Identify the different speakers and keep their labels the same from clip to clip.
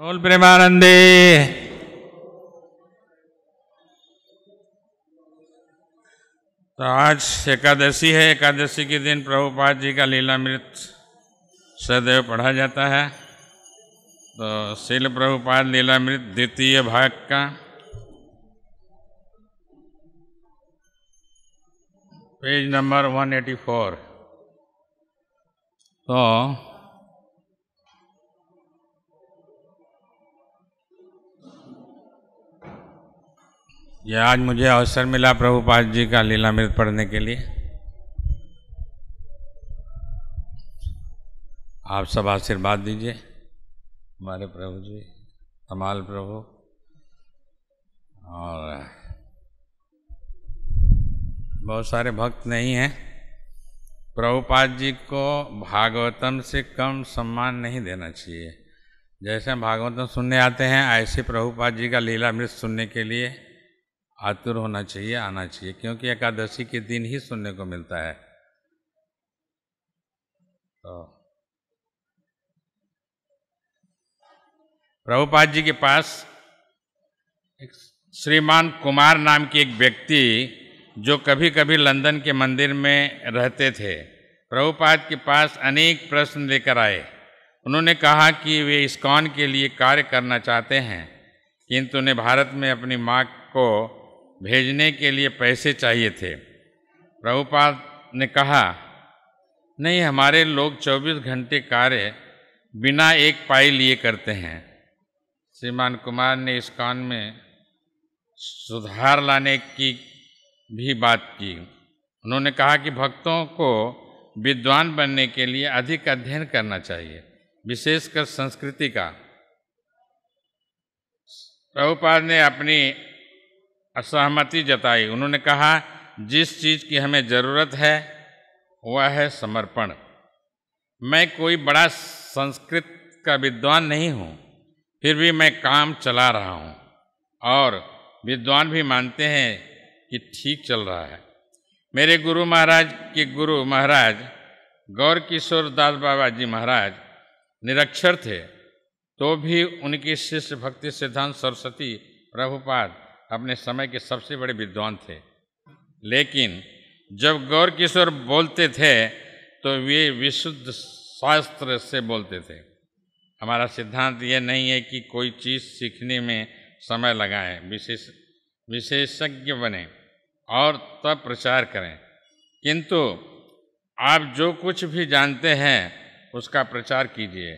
Speaker 1: बोल प्रेमानंदे। तो आज एकादशी है, एकादशी के दिन प्रभुपाद जी का लीलामृत सदैव पढ़ा जाता है। तो शिल प्रभुपाद लीलामृत द्वितीय भाग का पेज नंबर 184 तो यह आज मुझे अवसर मिला प्रभुपाद जी का लीलामृत पढ़ने के लिए। आप सब आशीर्वाद दीजिए, हमारे प्रभु जी, कमाल प्रभु। और, बहुत सारे भक्त नहीं हैं। प्रभुपाद जी को भागवतम से कम सम्मान नहीं देना चाहिए। जैसे भागवतम सुनने आते हैं, ऐसे प्रभुपाद जी का लीलामृत सुनने के लिए आतुर होना चाहिए, आना चाहिए, क्योंकि एकादशी के दिन ही सुनने को मिलता है। तो प्रभुपाद जी के पास एक श्रीमान कुमार नाम के एक व्यक्ति जो कभी कभी लंदन के मंदिर में रहते थे, प्रभुपाद के पास अनेक प्रश्न लेकर आए। उन्होंने कहा कि वे इस्कॉन के लिए कार्य करना चाहते हैं, किंतु उन्हें भारत में अपनी माँ को भेजने के लिए पैसे चाहिए थे। प्रभुपाद ने कहा, नहीं, हमारे लोग 24 घंटे कार्य बिना एक पाई लिए करते हैं। श्रीमान कुमार ने इस कान में सुधार लाने की भी बात की। उन्होंने कहा कि भक्तों को विद्वान बनने के लिए अधिक अध्ययन करना चाहिए, विशेषकर संस्कृति का। प्रभुपाद ने अपनी असहमति जताई। उन्होंने कहा, जिस चीज़ की हमें ज़रूरत है, वह है समर्पण। मैं कोई बड़ा संस्कृत का विद्वान नहीं हूँ, फिर भी मैं काम चला रहा हूँ। और विद्वान भी मानते हैं कि ठीक चल रहा है। मेरे गुरु महाराज के गुरु महाराज गौर किशोर दास बाबा जी महाराज निरक्षर थे तो भी उनकी शिष्य भक्ति सिद्धांत सरस्वती प्रभुपाद अपने समय के सबसे बड़े विद्वान थे। लेकिन जब गौर किशोर बोलते थे तो वे विशुद्ध शास्त्र से बोलते थे। हमारा सिद्धांत यह नहीं है कि कोई चीज़ सीखने में समय लगाएँ, विशेष, विशेषज्ञ बने और तब प्रचार करें। किंतु आप जो कुछ भी जानते हैं, उसका प्रचार कीजिए।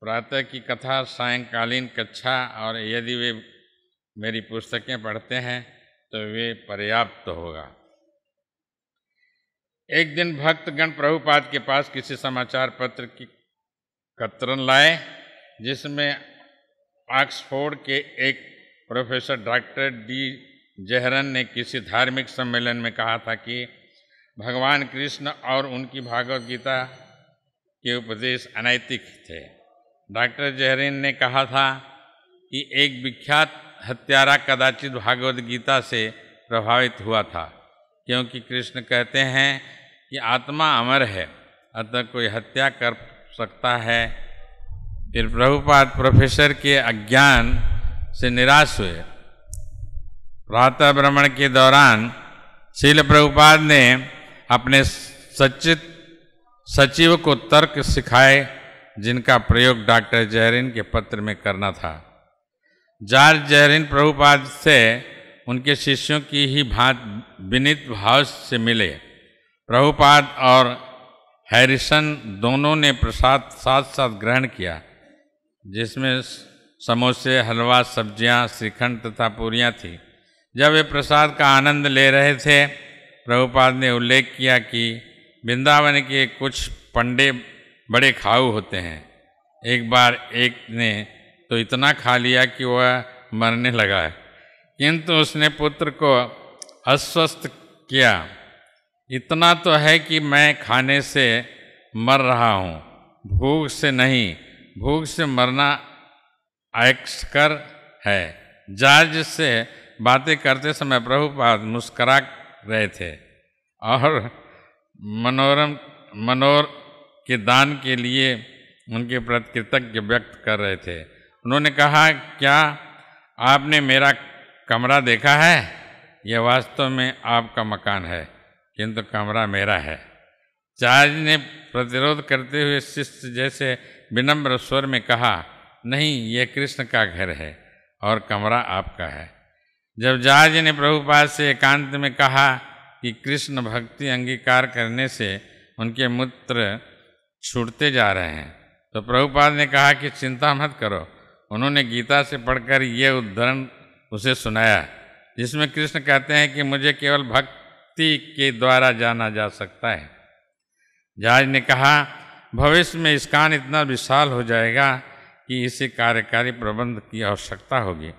Speaker 1: प्रातः की कथा, सायंकालीन कक्षा और यदि वे मेरी पुस्तकें पढ़ते हैं तो वे पर्याप्त तो होगा। एक दिन भक्तगण प्रभुपाद के पास किसी समाचार पत्र की कतरन लाए, जिसमें ऑक्सफोर्ड के एक प्रोफेसर डॉक्टर डी जहरन ने किसी धार्मिक सम्मेलन में कहा था कि भगवान कृष्ण और उनकी भागवत गीता के उपदेश अनैतिक थे। डॉक्टर जहरीन ने कहा था कि एक विख्यात हत्यारा कदाचित भागवत गीता से प्रभावित हुआ था, क्योंकि कृष्ण कहते हैं कि आत्मा अमर है, अतः कोई हत्या कर सकता है। फिर प्रभुपाद प्रोफेसर के अज्ञान से निराश हुए। प्रातः भ्रमण के दौरान शील प्रभुपाद ने अपने सचित सचिव को तर्क सिखाए, जिनका प्रयोग डॉक्टर जहरीन के पत्र में करना था। जॉर्ज जहरीन प्रभुपाद से उनके शिष्यों की ही भांत विनित भाव से मिले। प्रभुपाद और हैरिसन दोनों ने प्रसाद साथ साथ ग्रहण किया जिसमें समोसे हलवा सब्ज़ियाँ, श्रीखंड तथा पूरियाँ थी। जब वे प्रसाद का आनंद ले रहे थे प्रभुपाद ने उल्लेख किया कि वृंदावन के कुछ पंडे बड़े खाऊ होते हैं। एक बार एक ने तो इतना खा लिया कि वह मरने लगा है। किंतु उसने पुत्र को अस्वस्थ किया। इतना तो है कि मैं खाने से मर रहा हूँ। भूख से नहीं, भूख से मरना आयकर है। जॉर्ज से बातें करते समय प्रभुपाद मुस्करा रहे थे और मनोरम, मनोर के दान के लिए उनके प्रति कृतज्ञ व्यक्त कर रहे थे। उन्होंने कहा, क्या आपने मेरा कमरा देखा है? यह वास्तव में आपका मकान है, किंतु कमरा मेरा है। चार्ज ने प्रतिरोध करते हुए शिष्य जैसे विनम्र स्वर में कहा, नहीं, यह कृष्ण का घर है और कमरा आपका है। जब जहाज़ ने प्रभुपाद से एकांत में कहा कि कृष्ण भक्ति अंगीकार करने से उनके मूत्र छूटते जा रहे हैं तो प्रभुपाद ने कहा कि चिंता मत करो उन्होंने गीता से पढ़कर यह उद्धरण उसे सुनाया, जिसमें कृष्ण कहते हैं कि मुझे केवल भक्ति के द्वारा जाना जा सकता है। जहाज़ ने कहा, भविष्य में इसकान इतना विशाल हो जाएगा कि इसे कार्यकारी प्रबंध की आवश्यकता होगी।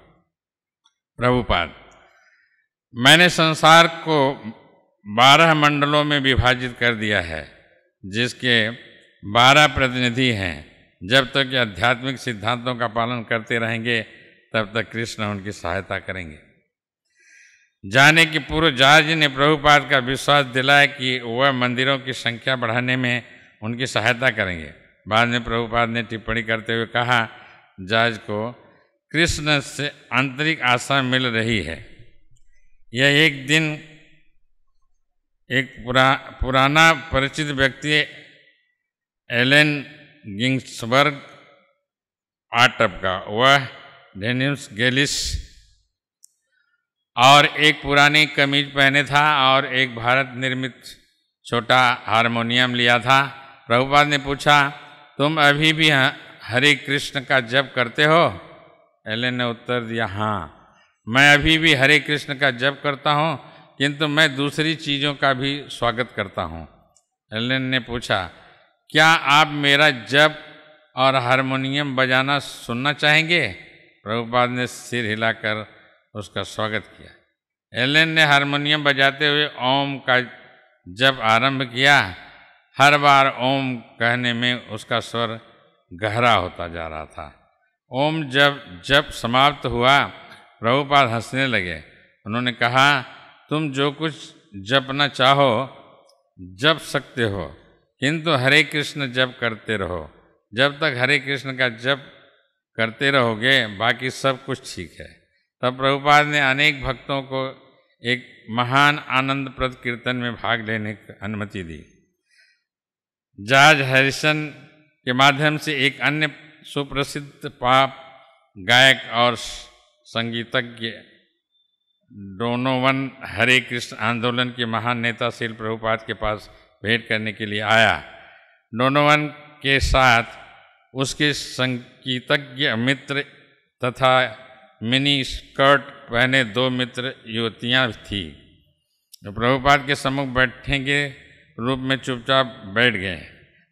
Speaker 1: प्रभुपाद, मैंने संसार को बारह मंडलों में विभाजित कर दिया है, जिसके बारह प्रतिनिधि हैं। जब तक ये आध्यात्मिक सिद्धांतों का पालन करते रहेंगे, तब तक कृष्ण उनकी सहायता करेंगे। जाने की पूर्व जहाज़ ने प्रभुपाद का विश्वास दिलाया कि वह मंदिरों की संख्या बढ़ाने में उनकी सहायता करेंगे। बाद में प्रभुपाद ने टिप्पणी करते हुए कहा जहाज़ को कृष्ण से आंतरिक आशा मिल रही है। यह एक दिन एक पुरा, पुराना परिचित व्यक्ति एलेन गिंग्सबर्ग आटप का वह डेनिम्स गेलिस। और एक पुरानी कमीज पहने था और एक भारत निर्मित छोटा हारमोनियम लिया था। प्रभुपाद ने पूछा, तुम अभी भी हरे कृष्ण का जप करते हो? एलेन ने उत्तर दिया हाँ मैं अभी भी हरे कृष्ण का जप करता हूँ, किंतु मैं दूसरी चीज़ों का भी स्वागत करता हूँ। एलेन ने पूछा क्या आप मेरा जप और हारमोनियम बजाना सुनना चाहेंगे? प्रभुपाद ने सिर हिलाकर उसका स्वागत किया। एलेन ने हारमोनियम बजाते हुए ओम का जब आरंभ किया। हर बार ओम कहने में उसका स्वर गहरा होता जा रहा था। ओम जब जब समाप्त हुआ, प्रभुपाद हंसने लगे। उन्होंने कहा, तुम जो कुछ जपना चाहो, जप सकते हो। किंतु हरे कृष्ण जप करते रहो। जब तक हरे कृष्ण का जप करते रहोगे, बाकी सब कुछ ठीक है। तब प्रभुपाद ने अनेक भक्तों को एक महान आनंदप्रद कीर्तन में भाग लेने की अनुमति दी। जॉर्ज हैरिसन के माध्यम से एक अन्य सुप्रसिद्ध पाप गायक और संगीतज्ञ डोनोवन हरे कृष्ण आंदोलन के महान नेता शील प्रभुपाद के पास भेंट करने के लिए आया। डोनोवन के साथ उसके संगीतज्ञ मित्र तथा मिनी स्कर्ट पहने दो मित्र युवतियाँ थी। प्रभुपाद के सम्मुख बैठने के रूप में चुपचाप बैठ गए।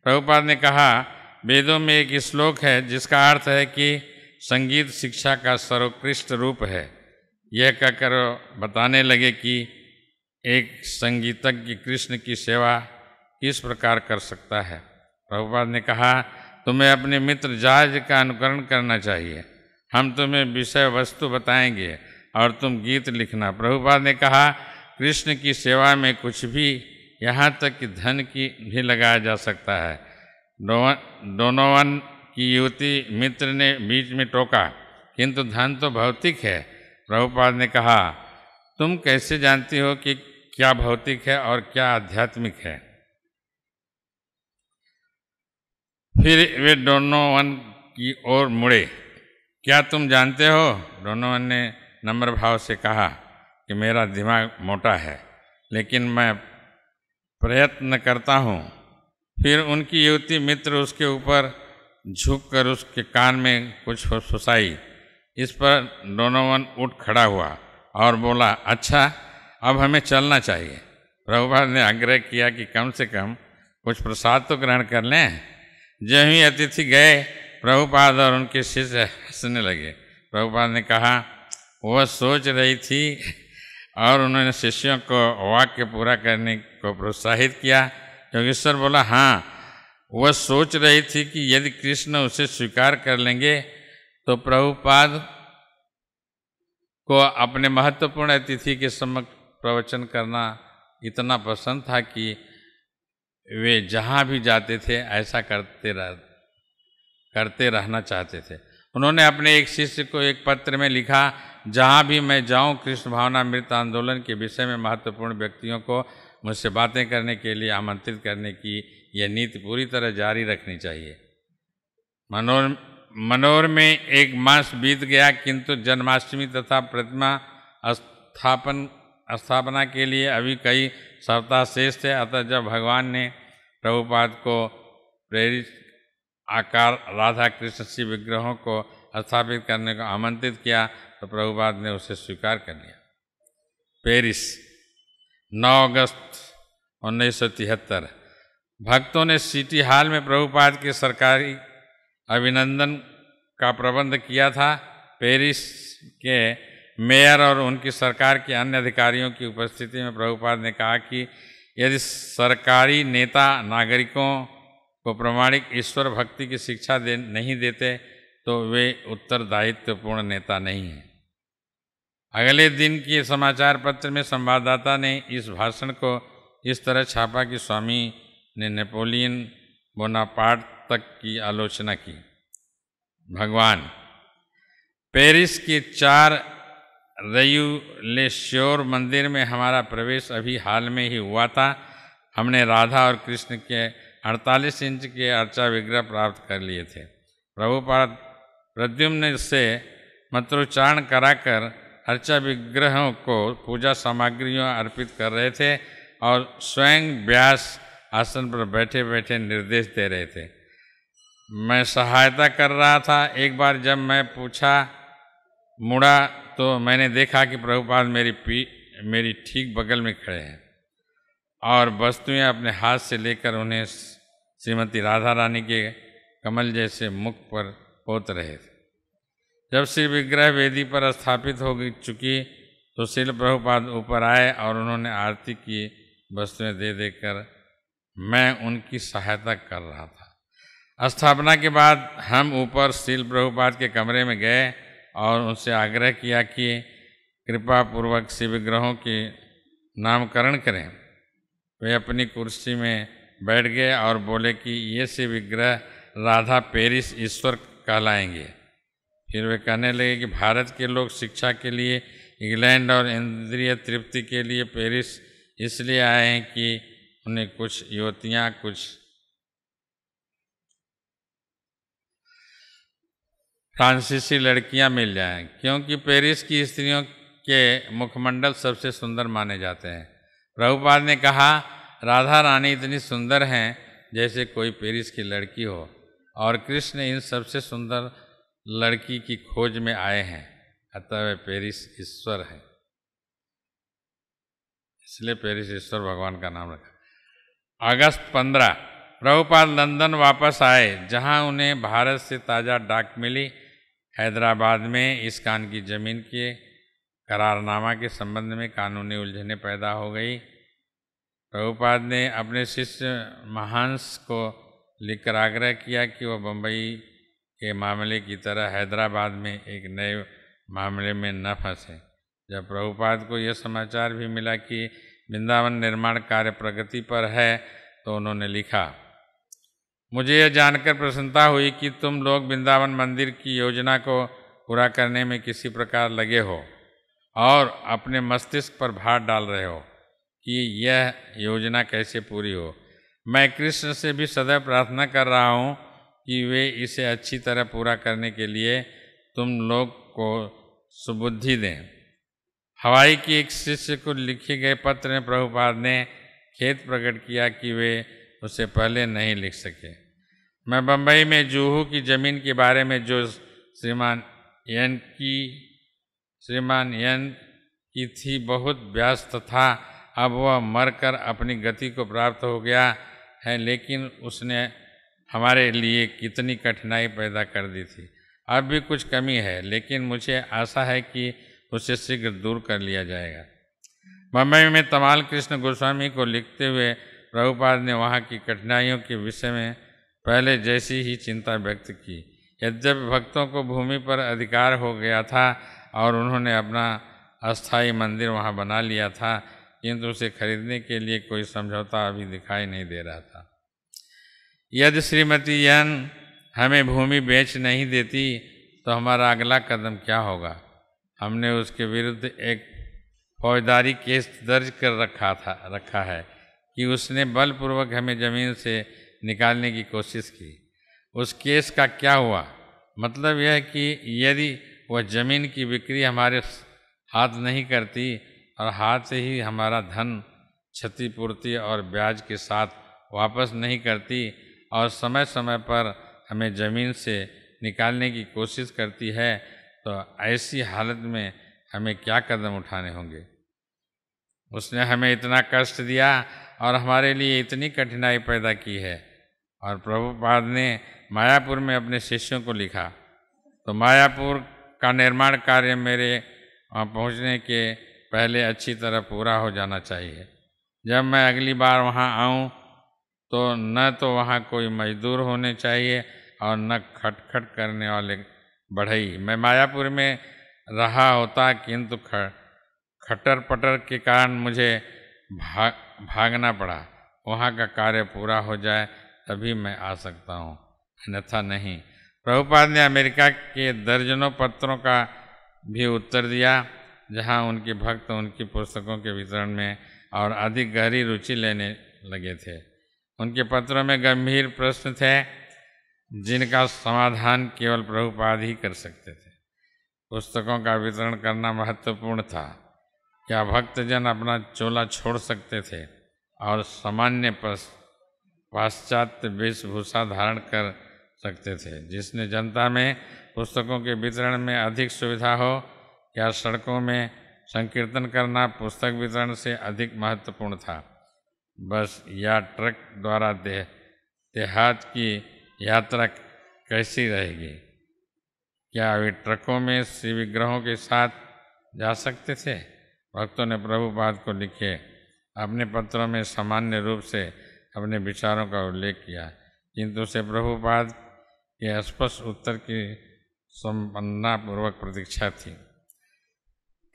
Speaker 1: प्रभुपाद ने कहा, वेदों में एक श्लोक है जिसका अर्थ है कि संगीत शिक्षा का सर्वोत्कृष्ट रूप है। यह कहकर बताने लगे कि एक संगीतज्ञ कृष्ण की सेवा किस प्रकार कर सकता है। प्रभुपाद ने कहा, तुम्हें अपने मित्र जाज का अनुकरण करना चाहिए। हम तुम्हें विषय वस्तु बताएँगे और तुम गीत लिखना। प्रभुपाद ने कहा, कृष्ण की सेवा में कुछ भी यहाँ तक कि धन की भी लगाया जा सकता है। डोनोवन की युवती मित्र ने बीच में टोका, किंतु धन तो भौतिक है। प्रभुपाद ने कहा, तुम कैसे जानती हो कि क्या भौतिक है और क्या आध्यात्मिक है? फिर वे डोनोवन की ओर मुड़े। क्या तुम जानते हो? डोनोवन ने नम्र भाव से कहा कि मेरा दिमाग मोटा है, लेकिन मैं प्रयत्न करता हूँ। फिर उनकी युवती मित्र उसके ऊपर झुककर उसके कान में कुछ फुसाई इस पर डोनोवन उठ खड़ा हुआ और बोला अच्छा अब हमें चलना चाहिए। प्रभुपाद ने आग्रह किया कि कम से कम कुछ प्रसाद तो ग्रहण कर लें। जब ही अतिथि गए, प्रभुपाद और उनके शिष्य हंसने लगे। प्रभुपाद ने कहा, वह सोच रही थी और उन्होंने शिष्यों को वाक्य पूरा करने को प्रोत्साहित किया योगेश्वर बोला हाँ वह सोच रही थी कि यदि कृष्ण उसे स्वीकार कर लेंगे तो प्रभुपाद को अपने महत्वपूर्ण अतिथि के समक्ष प्रवचन करना इतना पसंद था कि वे जहाँ भी जाते थे, ऐसा करते रह, करते रहना चाहते थे। उन्होंने अपने एक शिष्य को एक पत्र में लिखा, जहाँ भी मैं जाऊँ, कृष्ण भावना मृत आंदोलन के विषय में महत्वपूर्ण व्यक्तियों को मुझसे बातें करने के लिए आमंत्रित करने की यह नीति पूरी तरह जारी रखनी चाहिए। मनोर मनोर में एक मास बीत गया, किंतु जन्माष्टमी तथा प्रतिमा स्थापन स्थापना के लिए अभी कई सप्ताह शेष थे अतः जब भगवान ने प्रभुपाद को प्रेरित आकार राधा कृष्ण शिव विग्रहों को स्थापित करने को आमंत्रित किया तो प्रभुपाद ने उसे स्वीकार कर लिया। पेरिस 9 अगस्त उन्नीस सौ तिहत्तर। भक्तों ने सिटी हॉल में प्रभुपाद के सरकारी अभिनंदन का प्रबंध किया था। पेरिस के मेयर और उनकी सरकार के अन्य अधिकारियों की उपस्थिति में प्रभुपाद ने कहा कि यदि सरकारी नेता नागरिकों को प्रमाणिक ईश्वर भक्ति की शिक्षा दे, नहीं देते तो वे उत्तरदायित्वपूर्ण नेता नहीं हैं। अगले दिन के समाचार पत्र में संवाददाता ने इस भाषण को इस तरह छापा कि स्वामी ने नेपोलियन बोनापार्ट तक की आलोचना की। भगवान, पेरिस के चार रयुलेश्योर मंदिर में हमारा प्रवेश अभी हाल में ही हुआ था। हमने राधा और कृष्ण के 48 इंच के अर्चा विग्रह प्राप्त कर लिए थे। प्रभुपाद प्रद्युम्न से मंत्रोच्चारण कराकर अर्चा विग्रहों को पूजा सामग्रियों अर्पित कर रहे थे और स्वयं व्यास आसन पर बैठे बैठे निर्देश दे रहे थे। मैं सहायता कर रहा था। एक बार जब मैं पूछा, मुड़ा तो मैंने देखा कि प्रभुपाद मेरी पी, मेरी ठीक बगल में खड़े हैं। और वस्तुएँ अपने हाथ से लेकर उन्हें श्रीमती राधा रानी के कमल जैसे मुख पर पोत रहे थे। जब श्री विग्रह वेदी पर स्थापित हो चुकी तो शिल प्रभुपाद ऊपर आए और उन्होंने आरती की वस्तुएँ दे देकर मैं उनकी सहायता कर रहा था। स्थापना के बाद हम ऊपर शिल प्रभुपाद के कमरे में गए और उनसे आग्रह किया कि कृपा पूर्वक शिव विग्रहों के नामकरण करें। वे अपनी कुर्सी में बैठ गए और बोले कि ये शिव विग्रह राधा पेरिस ईश्वर कहलाएँगे। फिर वे कहने लगे कि भारत के लोग शिक्षा के लिए, इंग्लैंड और इंद्रिय तृप्ति के लिए पेरिस इसलिए आए हैं कि उन्हें कुछ युवतियाँ, कुछ फ्रांसीसी लड़कियाँ मिल जाएँ, क्योंकि पेरिस की स्त्रियों के मुखमंडल सबसे सुंदर माने जाते हैं। प्रभुपाद ने कहा, राधा रानी इतनी सुंदर हैं जैसे कोई पेरिस की लड़की हो, और कृष्ण इन सबसे सुंदर लड़की की खोज में आए हैं। अतः वे पेरिस ईश्वर है। इसलिए पेरिस ईश्वर भगवान का नाम रखा। अगस्त पंद्रह प्रभुपाद लंदन वापस आए, जहाँ उन्हें भारत से ताज़ा डाक मिली। हैदराबाद में इस कान की ज़मीन के करारनामा के संबंध में कानूनी उलझने पैदा हो गई। प्रभुपाद ने अपने शिष्य महांस को लिखकर आग्रह किया कि वह बम्बई के मामले की तरह हैदराबाद में एक नए मामले में न फंसे। जब प्रभुपाद को यह समाचार भी मिला कि वृंदावन निर्माण कार्य प्रगति पर है तो उन्होंने लिखा मुझे यह जानकर प्रसन्नता हुई कि तुम लोग वृंदावन मंदिर की योजना को पूरा करने में किसी प्रकार लगे हो और अपने मस्तिष्क पर भार डाल रहे हो कि यह योजना कैसे पूरी हो। मैं कृष्ण से भी सदैव प्रार्थना कर रहा हूँ कि वे इसे अच्छी तरह पूरा करने के लिए तुम लोग को सुबुद्धि दें। हवाई की एक शिष्य को लिखे गए पत्र में प्रभुपाद ने खेत प्रकट किया कि वे उसे पहले नहीं लिख सके। मैं बम्बई में जूहू की ज़मीन के बारे में जो श्रीमान यन की, श्रीमान यन की थी, बहुत व्यस्त था। अब वह मरकर अपनी गति को प्राप्त हो गया है, लेकिन उसने हमारे लिए कितनी कठिनाई पैदा कर दी थी। अब भी कुछ कमी है, लेकिन मुझे आशा है कि उसे शीघ्र दूर कर लिया जाएगा। बम्बई में तमाल कृष्ण गोस्वामी को लिखते हुए प्रभुपाद ने वहाँ की कठिनाइयों के विषय में पहले जैसी ही चिंता व्यक्त की। यद्यपि भक्तों को भूमि पर अधिकार हो गया था और उन्होंने अपना अस्थाई मंदिर वहाँ बना लिया था, किंतु उसे खरीदने के लिए कोई समझौता अभी दिखाई नहीं दे रहा था। यदि श्रीमती यन हमें भूमि बेच नहीं देती तो हमारा अगला कदम क्या होगा? हमने उसके विरुद्ध एक फौजदारी केस दर्ज कर रखा था, रखा है। कि उसने बलपूर्वक हमें ज़मीन से निकालने की कोशिश की। उस केस का क्या हुआ? मतलब यह कि यदि वह ज़मीन की बिक्री हमारे हाथ नहीं करती और हाथ से ही हमारा धन क्षतिपूर्ति और ब्याज के साथ वापस नहीं करती और समय समय पर हमें ज़मीन से निकालने की कोशिश करती है तो ऐसी हालत में हमें क्या कदम उठाने होंगे? उसने हमें इतना कष्ट दिया और हमारे लिए इतनी कठिनाई पैदा की है। और प्रभुपाद ने मायापुर में अपने शिष्यों को लिखा तो मायापुर का निर्माण कार्य मेरे वहाँ पहुँचने के पहले अच्छी तरह पूरा हो जाना चाहिए। जब मैं अगली बार वहाँ आऊँ तो न तो वहाँ कोई मजदूर होने चाहिए और न खटखट करने वाले बढ़ई। मैं मायापुर में रहा होता, किंतु खटर पटर के कारण मुझे भाग भागना पड़ा। वहाँ का कार्य पूरा हो जाए तभी मैं आ सकता हूँ। अन्यथा नहीं। प्रभुपाद ने अमेरिका के दर्जनों पत्रों का भी उत्तर दिया, जहाँ उनके भक्त उनकी पुस्तकों के वितरण में और अधिक गहरी रुचि लेने लगे थे। उनके पत्रों में गंभीर प्रश्न थे, जिनका समाधान केवल प्रभुपाद ही कर सकते थे। पुस्तकों का वितरण करना महत्वपूर्ण था। क्या भक्तजन अपना चोला छोड़ सकते थे और सामान्य पाश्चात्य वेशभूषा धारण कर सकते थे? जिसने जनता में पुस्तकों के वितरण में अधिक सुविधा हो या सड़कों में संकीर्तन करना पुस्तक वितरण से अधिक महत्वपूर्ण था? बस या ट्रक द्वारा दे, देहात की यात्रा कैसी रहेगी? क्या वे ट्रकों में श्री विग्रहों के साथ जा सकते थे? भक्तों ने प्रभुपाद को लिखे, अपने पत्रों में सामान्य रूप से अपने विचारों का उल्लेख किया। किंतु उसे प्रभुपाद के स्पष्ट उत्तर की संपन्नापूर्वक प्रतीक्षा थी।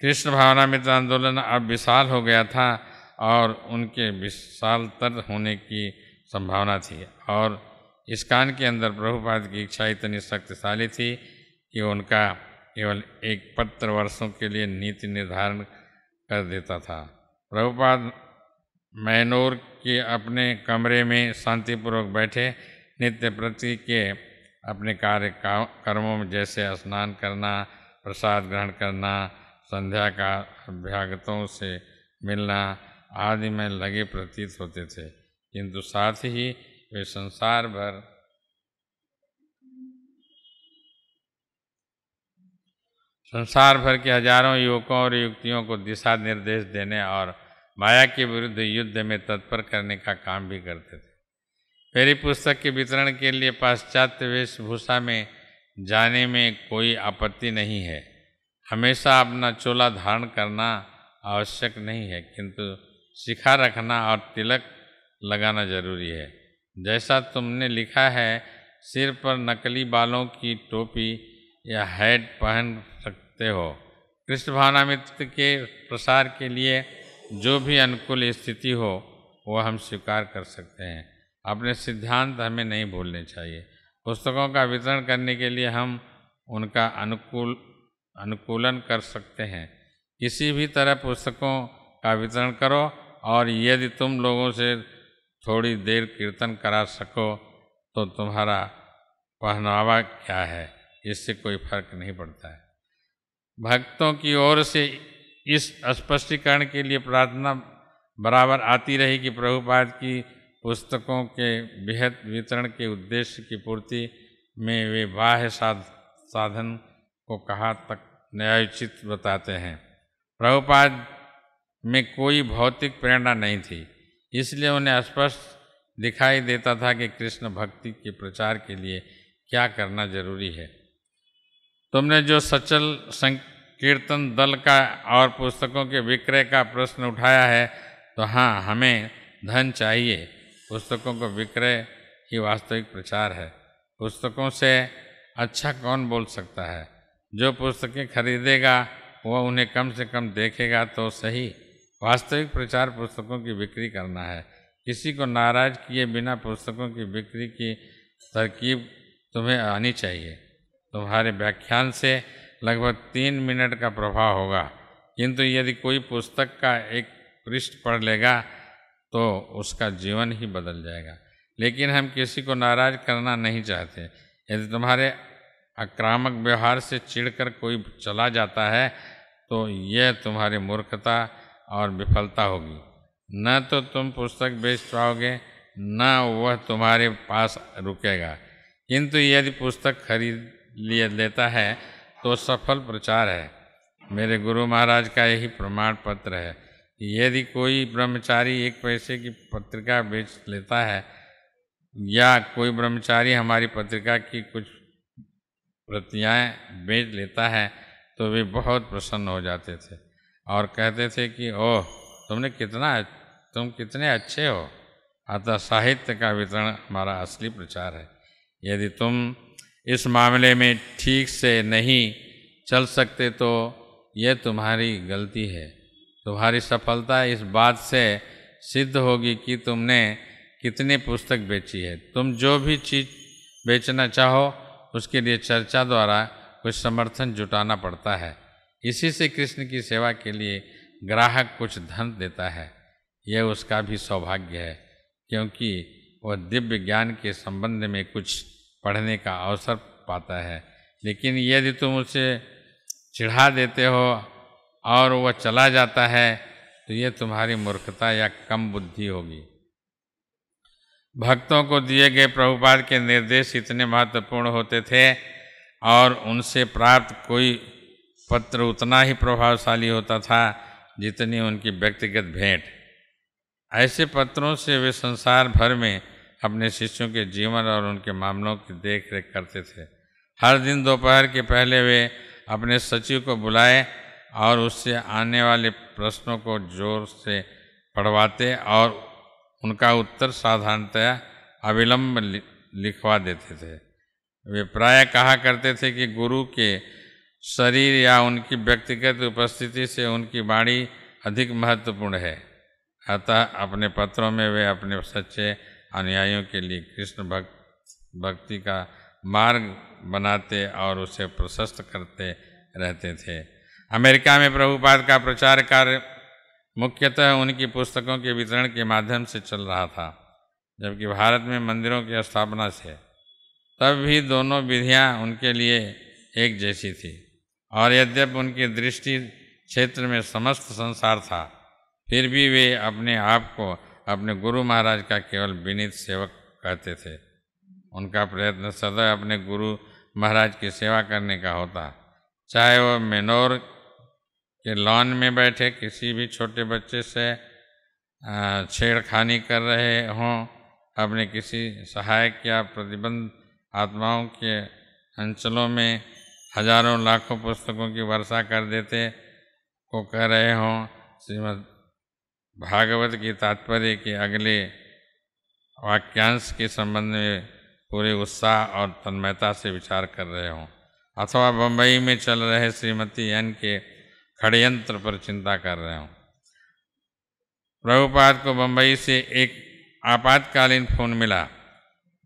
Speaker 1: कृष्ण भावना मित्र आंदोलन अब विशाल हो गया था और उनके विशालतर होने की संभावना थी और इस कान के अंदर प्रभुपाद की इच्छा इतनी शक्तिशाली थी कि उनका केवल एक पत्र वर्षों के लिए नीति निर्धारण कर देता था। प्रभुपाद मैनोर के अपने कमरे में शांतिपूर्वक बैठे, नित्य प्रति के अपने कार्य कर्मों में जैसे स्नान करना, प्रसाद ग्रहण करना, संध्या का अभ्यागतों से मिलना आदि में लगे प्रतीत होते थे। किंतु साथ ही वे संसार भर संसार भर के हज़ारों युवकों और युवतियों को दिशा निर्देश देने और माया के विरुद्ध युद्ध में तत्पर करने का काम भी करते थे। मेरी पुस्तक के वितरण के लिए पाश्चात्य वेशभूषा में जाने में कोई आपत्ति नहीं है। हमेशा अपना चोला धारण करना आवश्यक नहीं है, किंतु शिखा रखना और तिलक लगाना ज़रूरी है। जैसा तुमने लिखा है, सिर पर नकली बालों की टोपी या हैट पहन सकते हो। कृष्ण भावनामित्र के प्रसार के लिए जो भी अनुकूल स्थिति हो, वह हम स्वीकार कर सकते हैं। अपने सिद्धांत हमें नहीं भूलने चाहिए। पुस्तकों का वितरण करने के लिए हम उनका अनुकूल, अनुकूलन कर सकते हैं। किसी भी तरह पुस्तकों का वितरण करो और यदि तुम लोगों से थोड़ी देर कीर्तन करा सको तो तुम्हारा पहनावा क्या है? इससे कोई फ़र्क नहीं पड़ता है। भक्तों की ओर से इस स्पष्टीकरण के लिए प्रार्थना बराबर आती रही कि प्रभुपाद की पुस्तकों के बेहद वितरण के उद्देश्य की पूर्ति में वे बाह्य साध, साधन को कहाँ तक न्यायोचित बताते हैं। प्रभुपाद में कोई भौतिक प्रेरणा नहीं थी, इसलिए उन्हें स्पष्ट दिखाई देता था कि कृष्ण भक्ति के प्रचार के लिए क्या करना ज़रूरी है। तुमने जो सचल संकीर्तन दल का और पुस्तकों के विक्रय का प्रश्न उठाया है तो हाँ हमें धन चाहिए। पुस्तकों को विक्रय ही वास्तविक प्रचार है। पुस्तकों से अच्छा कौन बोल सकता है? जो पुस्तकें खरीदेगा वह उन्हें कम से कम देखेगा तो सही। वास्तविक प्रचार पुस्तकों की बिक्री करना है। किसी को नाराज़ किए बिना पुस्तकों की बिक्री की तरकीब तुम्हें आनी चाहिए। तुम्हारे व्याख्यान से लगभग तीन मिनट का प्रभाव होगा। किंतु यदि कोई पुस्तक का एक पृष्ठ पढ़ लेगा तो उसका जीवन ही बदल जाएगा। लेकिन हम किसी को नाराज़ करना नहीं चाहते। यदि तुम्हारे आक्रामक व्यवहार से चिढ़कर कोई चला जाता है तो यह तुम्हारी मूर्खता और विफलता होगी। न तो तुम पुस्तक बेच पाओगे, न वह तुम्हारे पास रुकेगा। किंतु यदि पुस्तक खरीद लिए लेता है तो सफल प्रचार है। मेरे गुरु महाराज का यही प्रमाण पत्र है यदि कोई ब्रह्मचारी एक पैसे की पत्रिका बेच लेता है, या कोई ब्रह्मचारी हमारी पत्रिका की कुछ प्रतियाँ बेच लेता है तो वे बहुत प्रसन्न हो जाते थे और कहते थे कि, ओह, तुमने कितना, तुम कितने अच्छे हो। अतः साहित्य का वितरण हमारा असली प्रचार है। यदि तुम इस मामले में ठीक से नहीं चल सकते तो यह तुम्हारी गलती है। तुम्हारी सफलता इस बात से सिद्ध होगी कि तुमने कितनी पुस्तक बेची है। तुम जो भी चीज़ बेचना चाहो, उसके लिए चर्चा द्वारा कुछ समर्थन जुटाना पड़ता है। इसी से कृष्ण की सेवा के लिए ग्राहक कुछ धन देता है। यह उसका भी सौभाग्य है, क्योंकि वह दिव्य ज्ञान के संबंध में कुछ पढ़ने का अवसर पाता है। लेकिन यदि तुम उसे चिढ़ा देते हो और वह चला जाता है तो ये तुम्हारी मूर्खता या कम बुद्धि होगी। भक्तों को दिए गए प्रभुपाद के निर्देश इतने महत्वपूर्ण होते थे और उनसे प्राप्त कोई पत्र उतना ही प्रभावशाली होता था जितनी उनकी व्यक्तिगत भेंट। ऐसे पत्रों से वे संसार भर में अपने शिष्यों के जीवन और उनके मामलों की देख रेख करते थे। हर दिन दोपहर के पहले वे अपने सचिव को बुलाए और उससे आने वाले प्रश्नों को ज़ोर से पढ़वाते और उनका उत्तर साधारणतया अविलंब लिखवा देते थे। वे प्राय कहा करते थे कि गुरु के शरीर या उनकी व्यक्तिगत उपस्थिति से उनकी वाणी अधिक महत्वपूर्ण है। अतः अपने पत्रों में वे अपने सच्चे अनुयायियों के लिए कृष्ण भक्त, भक्ति का मार्ग बनाते और उसे प्रशस्त करते रहते थे। अमेरिका में प्रभुपाद का प्रचार कार्य मुख्यतः उनकी पुस्तकों के वितरण के माध्यम से चल रहा था, जबकि भारत में मंदिरों की स्थापना से। तब भी दोनों विधियाँ उनके लिए एक जैसी थी, और यद्यप उनकी दृष्टि क्षेत्र में समस्त संसार था, फिर भी वे अपने आप को अपने गुरु महाराज का केवल विनीत सेवक कहते थे। उनका प्रयत्न सदैव अपने गुरु महाराज की सेवा करने का होता। चाहे वह मेनोर के लॉन में बैठे, किसी भी छोटे बच्चे से छेड़खानी कर रहे हों, अपने किसी सहायक या प्रतिबंध आत्माओं के अंचलों में हज़ारों लाखों पुस्तकों की वर्षा कर देते को कह रहे हों, श्रीमद भागवत की तात्पर्य के अगले वाक्यांश के संबंध में पूरे उत्साह और तन्मयता से विचार कर रहे हों। अथवा बम्बई में चल रहे श्रीमती एन के खड़यंत्र पर चिंता कर रहे हों। प्रभुपाद को बम्बई से एक आपातकालीन फ़ोन मिला।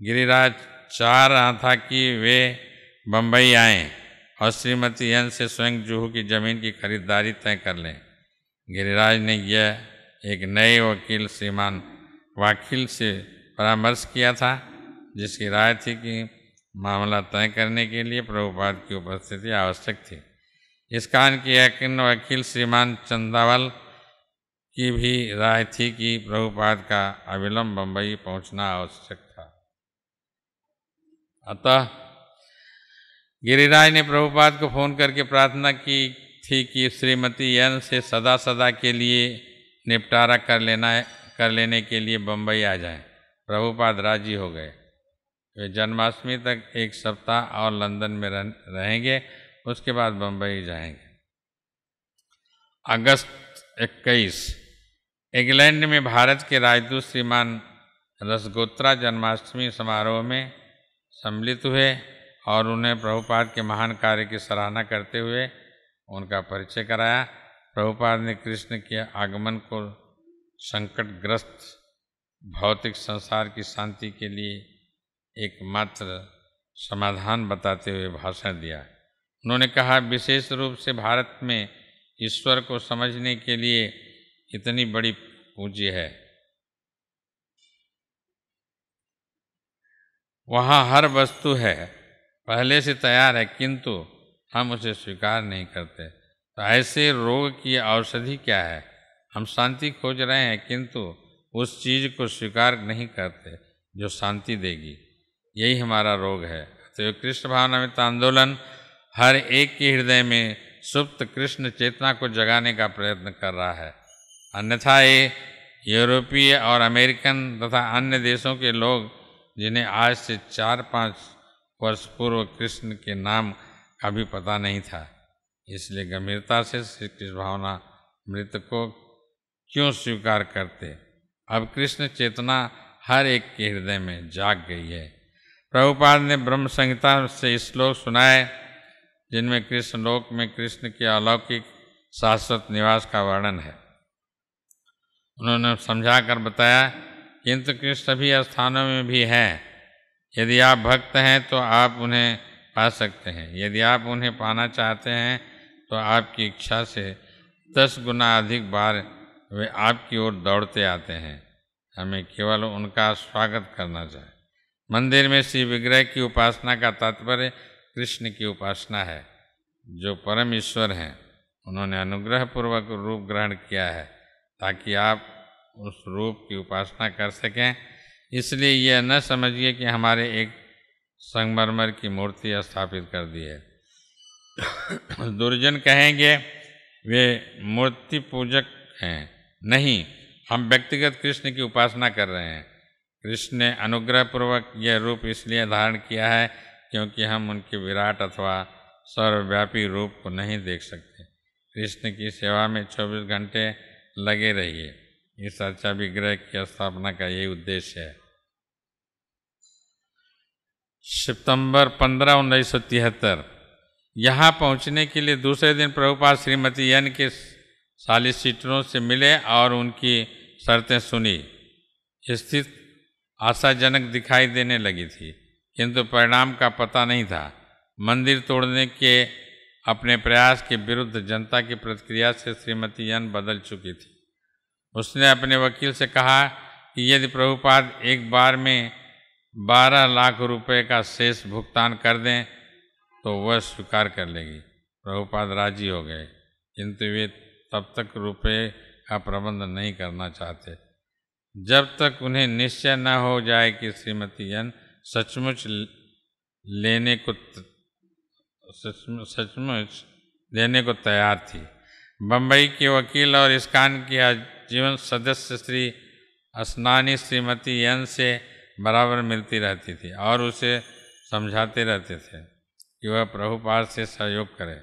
Speaker 1: गिरिराज चाह रहा था कि वे बम्बई आएँ और श्रीमती एन से स्वयं जूहू की ज़मीन की खरीदारी तय कर लें। गिरिराज ने यह एक नए वकील श्रीमान वाकिल से परामर्श किया था, जिसकी राय थी कि मामला तय करने के लिए प्रभुपाद की उपस्थिति आवश्यक थी। इस कारण की यकीन वकील श्रीमान चंदावल की भी राय थी कि प्रभुपाद का अविलंब बम्बई पहुँचना आवश्यक था। अतः गिरिराज ने प्रभुपाद को फ़ोन करके प्रार्थना की थी कि श्रीमती एन से सदा सदा के लिए निपटारा कर लेना कर लेने के लिए बम्बई आ जाएँ। प्रभुपाद राज़ी हो गए। वे जन्माष्टमी तक एक सप्ताह और लंदन में रह, रहेंगे उसके बाद बम्बई जाएँगे। अगस्त 21 इंग्लैंड में भारत के राजदूत श्रीमान रसगोत्रा जन्माष्टमी समारोह में सम्मिलित हुए और उन्हें प्रभुपाद के महान कार्य की सराहना करते हुए उनका परिचय कराया। प्रभुपाद ने कृष्ण के आगमन को संकटग्रस्त भौतिक संसार की शांति के लिए एकमात्र समाधान बताते हुए भाषण दिया। उन्होंने कहा, विशेष रूप से भारत में ईश्वर को समझने के लिए इतनी बड़ी पूंजी है। वहाँ हर वस्तु है, पहले से तैयार है, किंतु हम उसे स्वीकार नहीं करते। तो ऐसे रोग की औषधि क्या है? हम शांति खोज रहे हैं, किंतु उस चीज़ को स्वीकार नहीं करते जो शांति देगी। यही हमारा रोग है। तो कृष्ण भावनामित आंदोलन हर एक के हृदय में सुप्त कृष्ण चेतना को जगाने का प्रयत्न कर रहा है। अन्यथा ये यूरोपीय और अमेरिकन तथा अन्य देशों के लोग, जिन्हें आज से चार पाँच वर्ष पूर्व कृष्ण के नाम का भी पता नहीं था इसलिए गंभीरता से श्री कृष्ण भावना मृत को क्यों स्वीकार करते? अब कृष्ण चेतना हर एक के हृदय में जाग गई है। प्रभुपाद ने ब्रह्म संहिता से श्लोक सुनाए, जिनमें कृष्ण लोक में कृष्ण के अलौकिक शाश्वत निवास का वर्णन है। उन्होंने समझा कर बताया, किंतु कृष्ण सभी स्थानों में भी हैं। यदि आप भक्त हैं तो आप उन्हें पा सकते हैं। यदि आप उन्हें पाना चाहते हैं तो आपकी इच्छा से दस गुना अधिक बार वे आपकी ओर दौड़ते आते हैं। हमें केवल उनका स्वागत करना चाहिए। मंदिर में श्री विग्रह की उपासना का तात्पर्य कृष्ण की उपासना है। जो परम ईश्वर हैं, उन्होंने अनुग्रह पूर्वक रूप ग्रहण किया है ताकि आप उस रूप की उपासना कर सकें। इसलिए यह न समझिए कि हमारे एक संगमरमर की मूर्ति स्थापित कर दी है। दुर्जन कहेंगे, वे मूर्ति पूजक हैं। नहीं, हम व्यक्तिगत कृष्ण की उपासना कर रहे हैं। कृष्ण ने अनुग्रहपूर्वक यह रूप इसलिए धारण किया है क्योंकि हम उनके विराट अथवा सर्वव्यापी रूप को नहीं देख सकते। कृष्ण की सेवा में 24 घंटे लगे रहिए। इस अर्चा विग्रह की स्थापना का यही उद्देश्य है। सितंबर पंद्रह उन्नीस सौ तिहत्तर यहाँ पहुँचने के लिए दूसरे दिन प्रभुपाद श्रीमती यन के सालिसिटरों से मिले और उनकी शर्तें सुनी। स्थित आशाजनक दिखाई देने लगी थी, किंतु परिणाम का पता नहीं था। मंदिर तोड़ने के अपने प्रयास के विरुद्ध जनता की प्रतिक्रिया से श्रीमती यन बदल चुकी थी। उसने अपने वकील से कहा कि यदि प्रभुपाद एक बार में बारह लाख रुपए का शेष भुगतान कर दें तो वह स्वीकार कर लेगी। प्रभुपाद राज़ी हो गए, किंतु वे तब तक रुपए का प्रबंध नहीं करना चाहते। जब तक उन्हें निश्चय न हो जाए कि श्रीमती यन सचमुच लेने को सचमुच देने को तैयार थी। बम्बई के वकील और इसकान की जीवन सदस्य श्री स्नानी श्रीमती यन से बराबर मिलती रहती थी और उसे समझाते रहते थे। कि वह प्रभुपाद से सहयोग करे।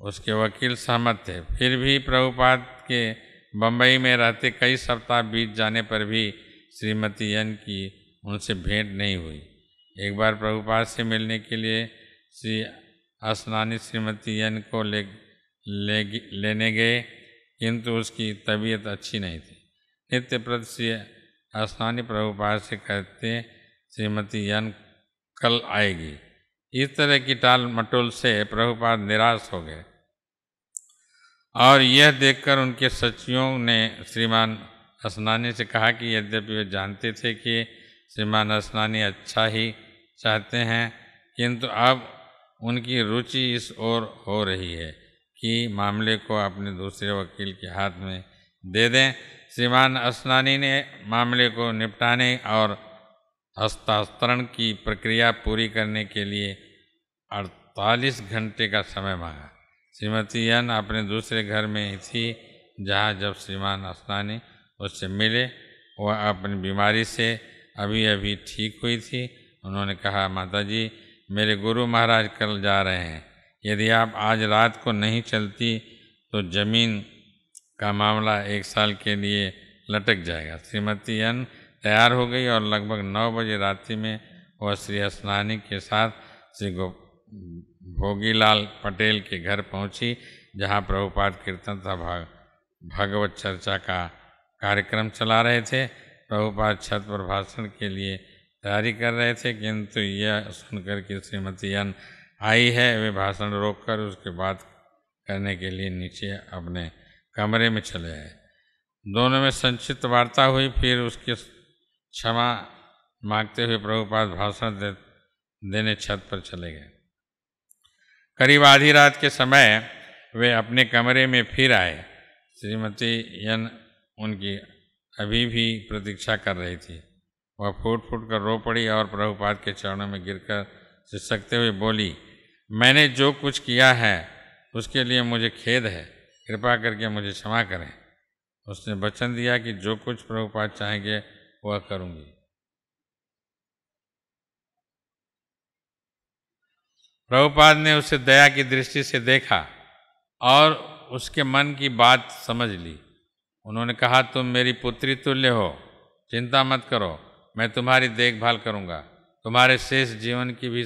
Speaker 1: उसके वकील सहमत थे। फिर भी प्रभुपाद के बम्बई में रहते कई सप्ताह बीत जाने पर भी श्रीमती यन की उनसे भेंट नहीं हुई। एक बार प्रभुपाद से मिलने के लिए श्री स्नानी श्रीमती यन को ले, ले लेने गए किंतु उसकी तबीयत अच्छी नहीं थी। नित्य प्रति श्री स्थानीय प्रभुपाद से कहते श्रीमती यन कल आएगी। इस तरह की टाल मटोल से प्रभुपाद निराश हो गए। और यह देखकर उनके सचिवों ने श्रीमान असनानी से कहा कि यद्यपि वे जानते थे कि श्रीमान स्नानी अच्छा ही चाहते हैं, किंतु अब उनकी रुचि इस ओर हो रही है कि मामले को अपने दूसरे वकील के हाथ में दे दें। श्रीमान असनानी ने मामले को निपटाने और हस्तांतरण की प्रक्रिया पूरी करने के लिए 48 घंटे का समय मांगा। श्रीमती यन अपने दूसरे घर में ही थी, जहाँ जब श्रीमान असनानी उससे मिले, वह अपनी बीमारी से अभी अभी ठीक हुई थी। उन्होंने कहा माता जी मेरे गुरु महाराज कल जा रहे हैं। यदि आप आज रात को नहीं चलती तो ज़मीन का मामला एक साल के लिए लटक जाएगा। श्रीमती अन तैयार हो गई और लगभग नौ बजे रात्रि में वह श्री स्नानी के साथ श्री गो भोगीलाल पटेल के घर पहुँची, जहाँ प्रभुपाद कीर्तन तथा भाग भगवत चर्चा का कार्यक्रम चला रहे थे। प्रभुपाद छत पर भाषण के लिए तैयारी कर रहे थे, किंतु यह सुनकर कि श्रीमती यन आई है, वे भाषण रोककर उसके बात करने के लिए नीचे अपने कमरे में चले आए। दोनों में संक्षिप्त वार्ता हुई, फिर उसकी क्षमा मांगते हुए प्रभुपाद भाषण दे, देने छत पर चले गए। करीब आधी रात के समय वे अपने कमरे में फिर आए। श्रीमती यन उनकी अभी भी प्रतीक्षा कर रही थी। वह फूट फूट कर रो पड़ी और प्रभुपाद के चरणों में गिरकर सिसकते हुए बोली मैंने जो कुछ किया है उसके लिए मुझे खेद है। कृपा करके मुझे क्षमा करें। उसने वचन दिया कि जो कुछ प्रभुपाद चाहेंगे वह करूँगी। प्रभुपाद ने उसे दया की दृष्टि से देखा और उसके मन की बात समझ ली। उन्होंने कहा, तुम मेरी पुत्री तुल्य हो, चिंता मत करो, मैं तुम्हारी देखभाल करूँगा, तुम्हारे शेष जीवन की भी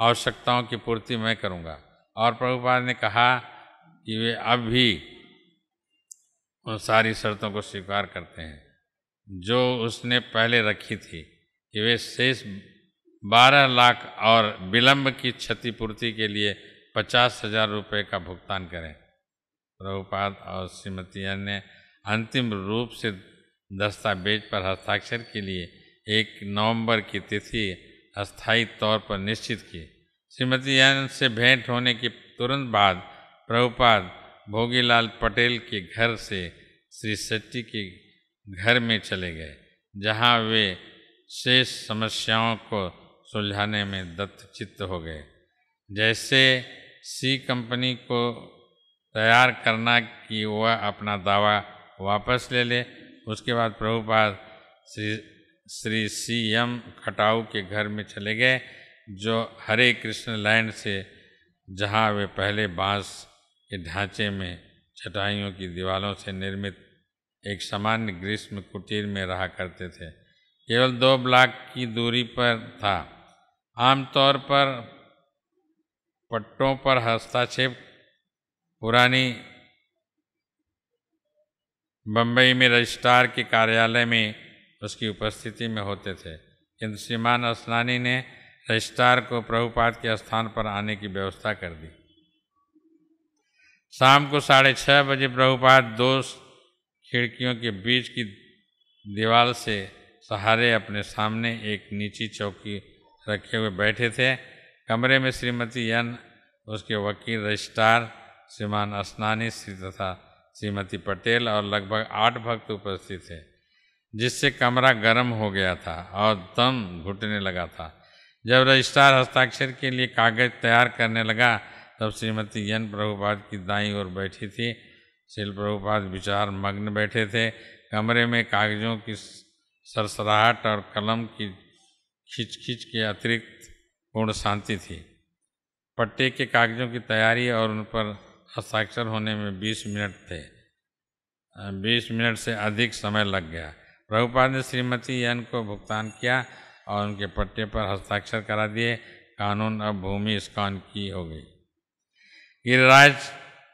Speaker 1: आवश्यकताओं की पूर्ति मैं करूँगा। और प्रभुपाद ने कहा कि वे अब भी उन सारी शर्तों को स्वीकार करते हैं। जो उसने पहले रखी थी कि वे शेष बारह लाख और विलंब की क्षतिपूर्ति के लिए पचास हज़ार रुपये का भुगतान करें। प्रभुपाद और श्रीमती ने अंतिम रूप से दस्तावेज़ पर हस्ताक्षर के लिए एक नवंबर की तिथि अस्थायी तौर पर निश्चित की श्रीमती एन से भेंट होने के तुरंत बाद प्रभुपाद भोगीलाल पटेल के घर से श्री शेट्टी के घर में चले गए, जहाँ वे शेष समस्याओं को सुलझाने में दत्तचित्त हो गए। जैसे सी कंपनी को तैयार करना कि वह अपना दावा वापस ले ले, उसके बाद प्रभुपाद श्री श्री सी एम खटाऊ के घर में चले गए, जो हरे कृष्ण लैंड से, जहाँ वे पहले बाँस के ढांचे में चटाइयों की दीवारों से निर्मित एक सामान्य ग्रीष्म कुटीर में रहा करते थे। केवल दो ब्लॉक की दूरी पर था। आमतौर पर पट्टों पर हस्ताक्षेप, पुरानी बम्बई में रजिस्ट्रार के कार्यालय में उसकी उपस्थिति में होते थे। किंतु श्रीमान असनानी ने रजिस्ट्रार को प्रभुपाद के स्थान पर आने की व्यवस्था कर दी। शाम को साढ़े छः बजे प्रभुपाद दो खिड़कियों के बीच की दीवार से सहारे अपने सामने एक नीची चौकी रखे हुए बैठे थे। कमरे में श्रीमती यन उसके वकील रजिस्ट्रार श्रीमान असनानी श्री तथा श्रीमती पटेल और लगभग आठ भक्त उपस्थित थे, जिससे कमरा गर्म हो गया था और दम घुटने लगा था। जब रजिस्ट्रार हस्ताक्षर के लिए कागज़ तैयार करने लगा, तब श्रीमती यन प्रभुपाद की दाई ओर बैठी थी। शिल प्रभुपाद विचार मग्न बैठे थे। कमरे में कागजों की सरसराहट और कलम की खिंच खिंच के अतिरिक्त पूर्ण शांति थी। पट्टे के कागजों की तैयारी और उन पर हस्ताक्षर होने में 20 मिनट थे। 20 मिनट से अधिक समय लग गया। प्रभुपाद ने श्रीमती यन को भुगतान किया और उनके पट्टे पर हस्ताक्षर करा दिए। कानून अब भूमि स्कॉन की हो गई। गिरिराज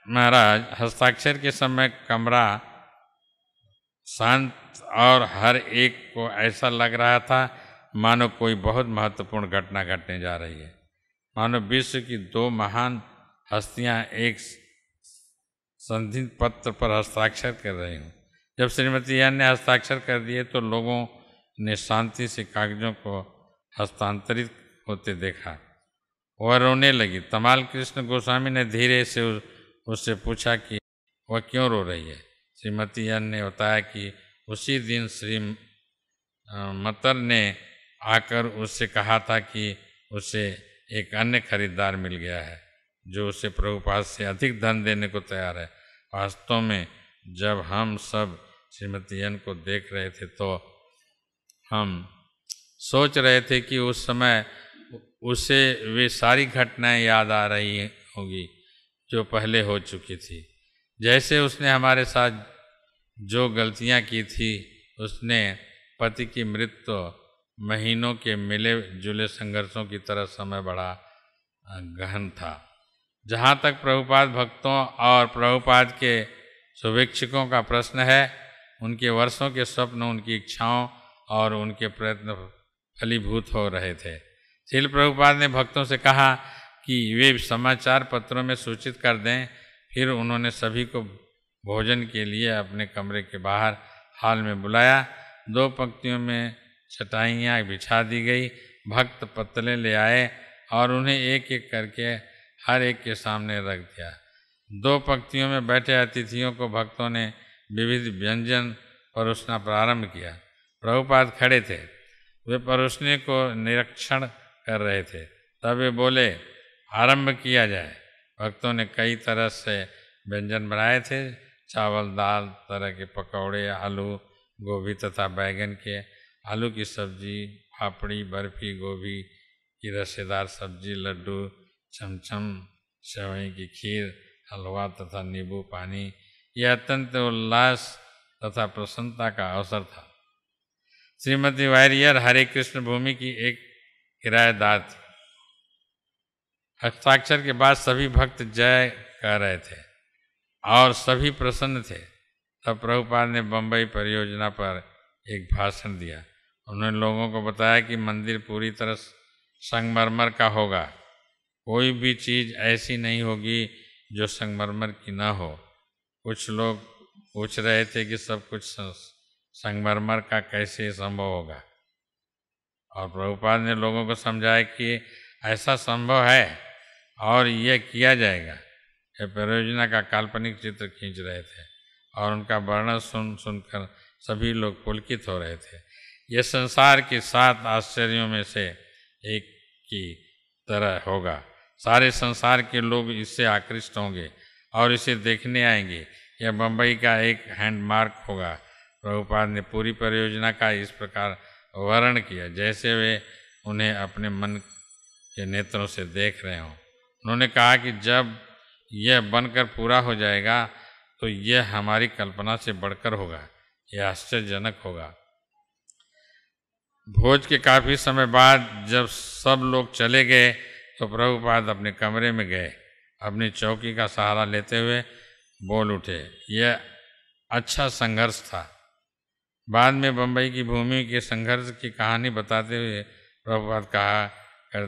Speaker 1: महाराज, हस्ताक्षर के समय कमरा शांत और हर एक को ऐसा लग रहा था मानो कोई बहुत महत्वपूर्ण घटना घटने जा रही है। मानो विश्व की दो महान हस्तियाँ एक संधि पत्र पर हस्ताक्षर कर रही हूँ। जब श्रीमती यान ने हस्ताक्षर कर दिए तो लोगों ने शांति से कागजों को हस्तांतरित होते देखा वह रोने लगी। तमाल कृष्ण गोस्वामी ने धीरे से उससे पूछा कि, वह क्यों रो रही है? श्रीमती यान ने बताया कि उसी दिन श्री मतर ने आकर उससे कहा था कि उसे एक अन्य खरीदार मिल गया है, जो उसे प्रभुपाद से अधिक धन देने को तैयार है। वास्तव में जब हम सब श्रीमती यन को देख रहे थे तो हम सोच रहे थे कि उस समय उसे वे सारी घटनाएँ याद आ रही होगी। जो पहले हो चुकी थी। जैसे उसने हमारे साथ जो गलतियाँ की थी, उसने पति की मृत्यु महीनों के मिले जुले संघर्षों की तरह समय बड़ा गहन था। जहाँ तक प्रभुपाद भक्तों और प्रभुपाद के शुभेक्षकों का प्रश्न है, उनके वर्षों के स्वप्न, उनकी इच्छाओं और उनके प्रयत्न फलीभूत हो रहे थे। शिल प्रभुपाद ने भक्तों से कहा कि वे समाचार पत्रों में सूचित कर दें। फिर उन्होंने सभी को भोजन के लिए अपने कमरे के बाहर हाल में बुलाया। दो पंक्तियों में चटाइयाँ बिछा दी गई। भक्त पतले ले आए और उन्हें एक एक करके हर एक के सामने रख दिया। दो पंक्तियों में बैठे अतिथियों को भक्तों ने विविध व्यंजन परोसना प्रारंभ किया। प्रभुपाद खड़े थे। वे परोसने को निरीक्षण कर रहे थे। तब वे बोले आरंभ किया जाए। भक्तों ने कई तरह से व्यंजन बनाए थे। चावल, दाल, तरह के पकौड़े, आलू, गोभी तथा बैगन के। आलू की सब्ज़ी, पापड़ी, बर्फ़ी, गोभी की रसेदार सब्ज़ी, लड्डू, चमचम, सेवई की खीर, हलवा तथा नींबू पानी। यह अत्यंत उल्लास तथा प्रसन्नता का अवसर था। श्रीमती वायरियर हरे कृष्ण भूमि की एक किराएदार थी। हस्ताक्षर के बाद सभी भक्त जय कह रहे थे और सभी प्रसन्न थे। तब प्रभुपाद ने बम्बई परियोजना पर एक भाषण दिया। उन्होंने लोगों को बताया कि मंदिर पूरी तरह संगमरमर का होगा। कोई भी चीज़ ऐसी नहीं होगी जो संगमरमर की ना हो। कुछ लोग पूछ रहे थे कि सब कुछ संगमरमर का कैसे संभव होगा। और प्रभुपाद ने लोगों को समझाया कि ऐसा संभव है। और यह किया जाएगा। यह परियोजना का काल्पनिक चित्र खींच रहे थे और उनका वर्णन सुन, सुनकर सभी लोग पुलकित हो रहे थे। यह संसार के सात आश्चर्यों में से एक की तरह होगा। सारे संसार के लोग इससे आकृष्ट होंगे और इसे देखने आएँगे। यह बम्बई का एक हैंडमार्क होगा। प्रभुपाद ने पूरी परियोजना का इस प्रकार वर्णन किया, जैसे वे उन्हें अपने मन के नेत्रों से देख रहे हों। उन्होंने कहा कि जब यह बनकर पूरा हो जाएगा तो यह हमारी कल्पना से बढ़कर होगा। यह आश्चर्यजनक होगा। भोज के काफ़ी समय बाद जब सब लोग चले गए तो प्रभुपाद अपने कमरे में गए। अपनी चौकी का सहारा लेते हुए बोल उठे। यह अच्छा संघर्ष था। बाद में बम्बई की भूमि के संघर्ष की कहानी बताते हुए प्रभुपाद कहा कर,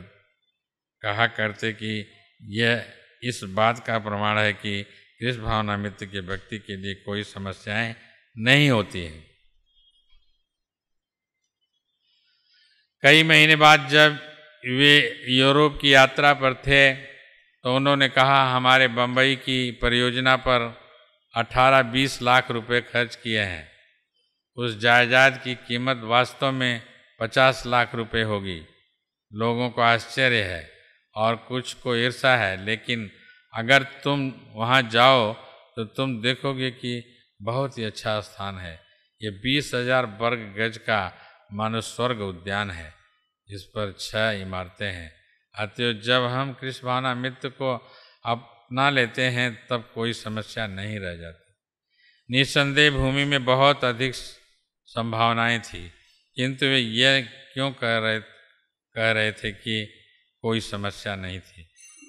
Speaker 1: कहा करते कि यह इस बात का प्रमाण है कि कृष्ण भावना मित्र के व्यक्ति के लिए कोई समस्याएँ नहीं होती हैं। कई महीने बाद जब वे यूरोप की यात्रा पर थे तो उन्होंने कहा, हमारे बम्बई की परियोजना पर 18-20 लाख रुपए खर्च किए हैं। उस जायदाद की कीमत वास्तव में 50 लाख रुपए होगी। लोगों को आश्चर्य है। और कुछ को ईर्षा है, लेकिन अगर तुम वहाँ जाओ तो तुम देखोगे कि बहुत ही अच्छा स्थान है। ये बीस हज़ार वर्ग गज का मानो स्वर्ग उद्यान है। इस पर छह इमारतें हैं। अतः जब हम कृष्ण भावना मित्र को अपना लेते हैं, तब कोई समस्या नहीं रह जाती। निसंदेह भूमि में बहुत अधिक संभावनाएँ थी, किंतु वे यह क्यों कह रहे कह रहे थे कि कोई समस्या नहीं थी।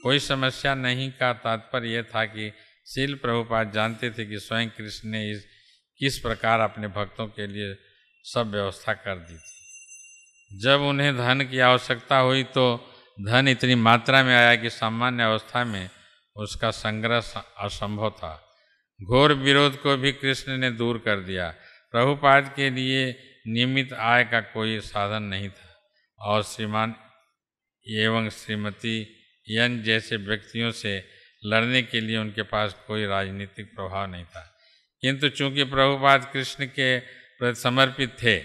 Speaker 1: कोई समस्या नहीं का तात्पर्य यह था कि शील प्रभुपाद जानते थे कि स्वयं कृष्ण ने इस, किस प्रकार अपने भक्तों के लिए सब व्यवस्था कर दी थी। जब उन्हें धन की आवश्यकता हुई तो धन इतनी मात्रा में आया कि सामान्य अवस्था में उसका संग्रह असंभव था। घोर विरोध को भी कृष्ण ने दूर कर दिया। प्रभुपाद के लिए नियमित आय का कोई साधन नहीं था और श्रीमान एवं श्रीमती यन जैसे व्यक्तियों से लड़ने के लिए उनके पास कोई राजनीतिक प्रभाव नहीं था। किंतु चूँकि प्रभुपाद कृष्ण के प्रति समर्पित थे,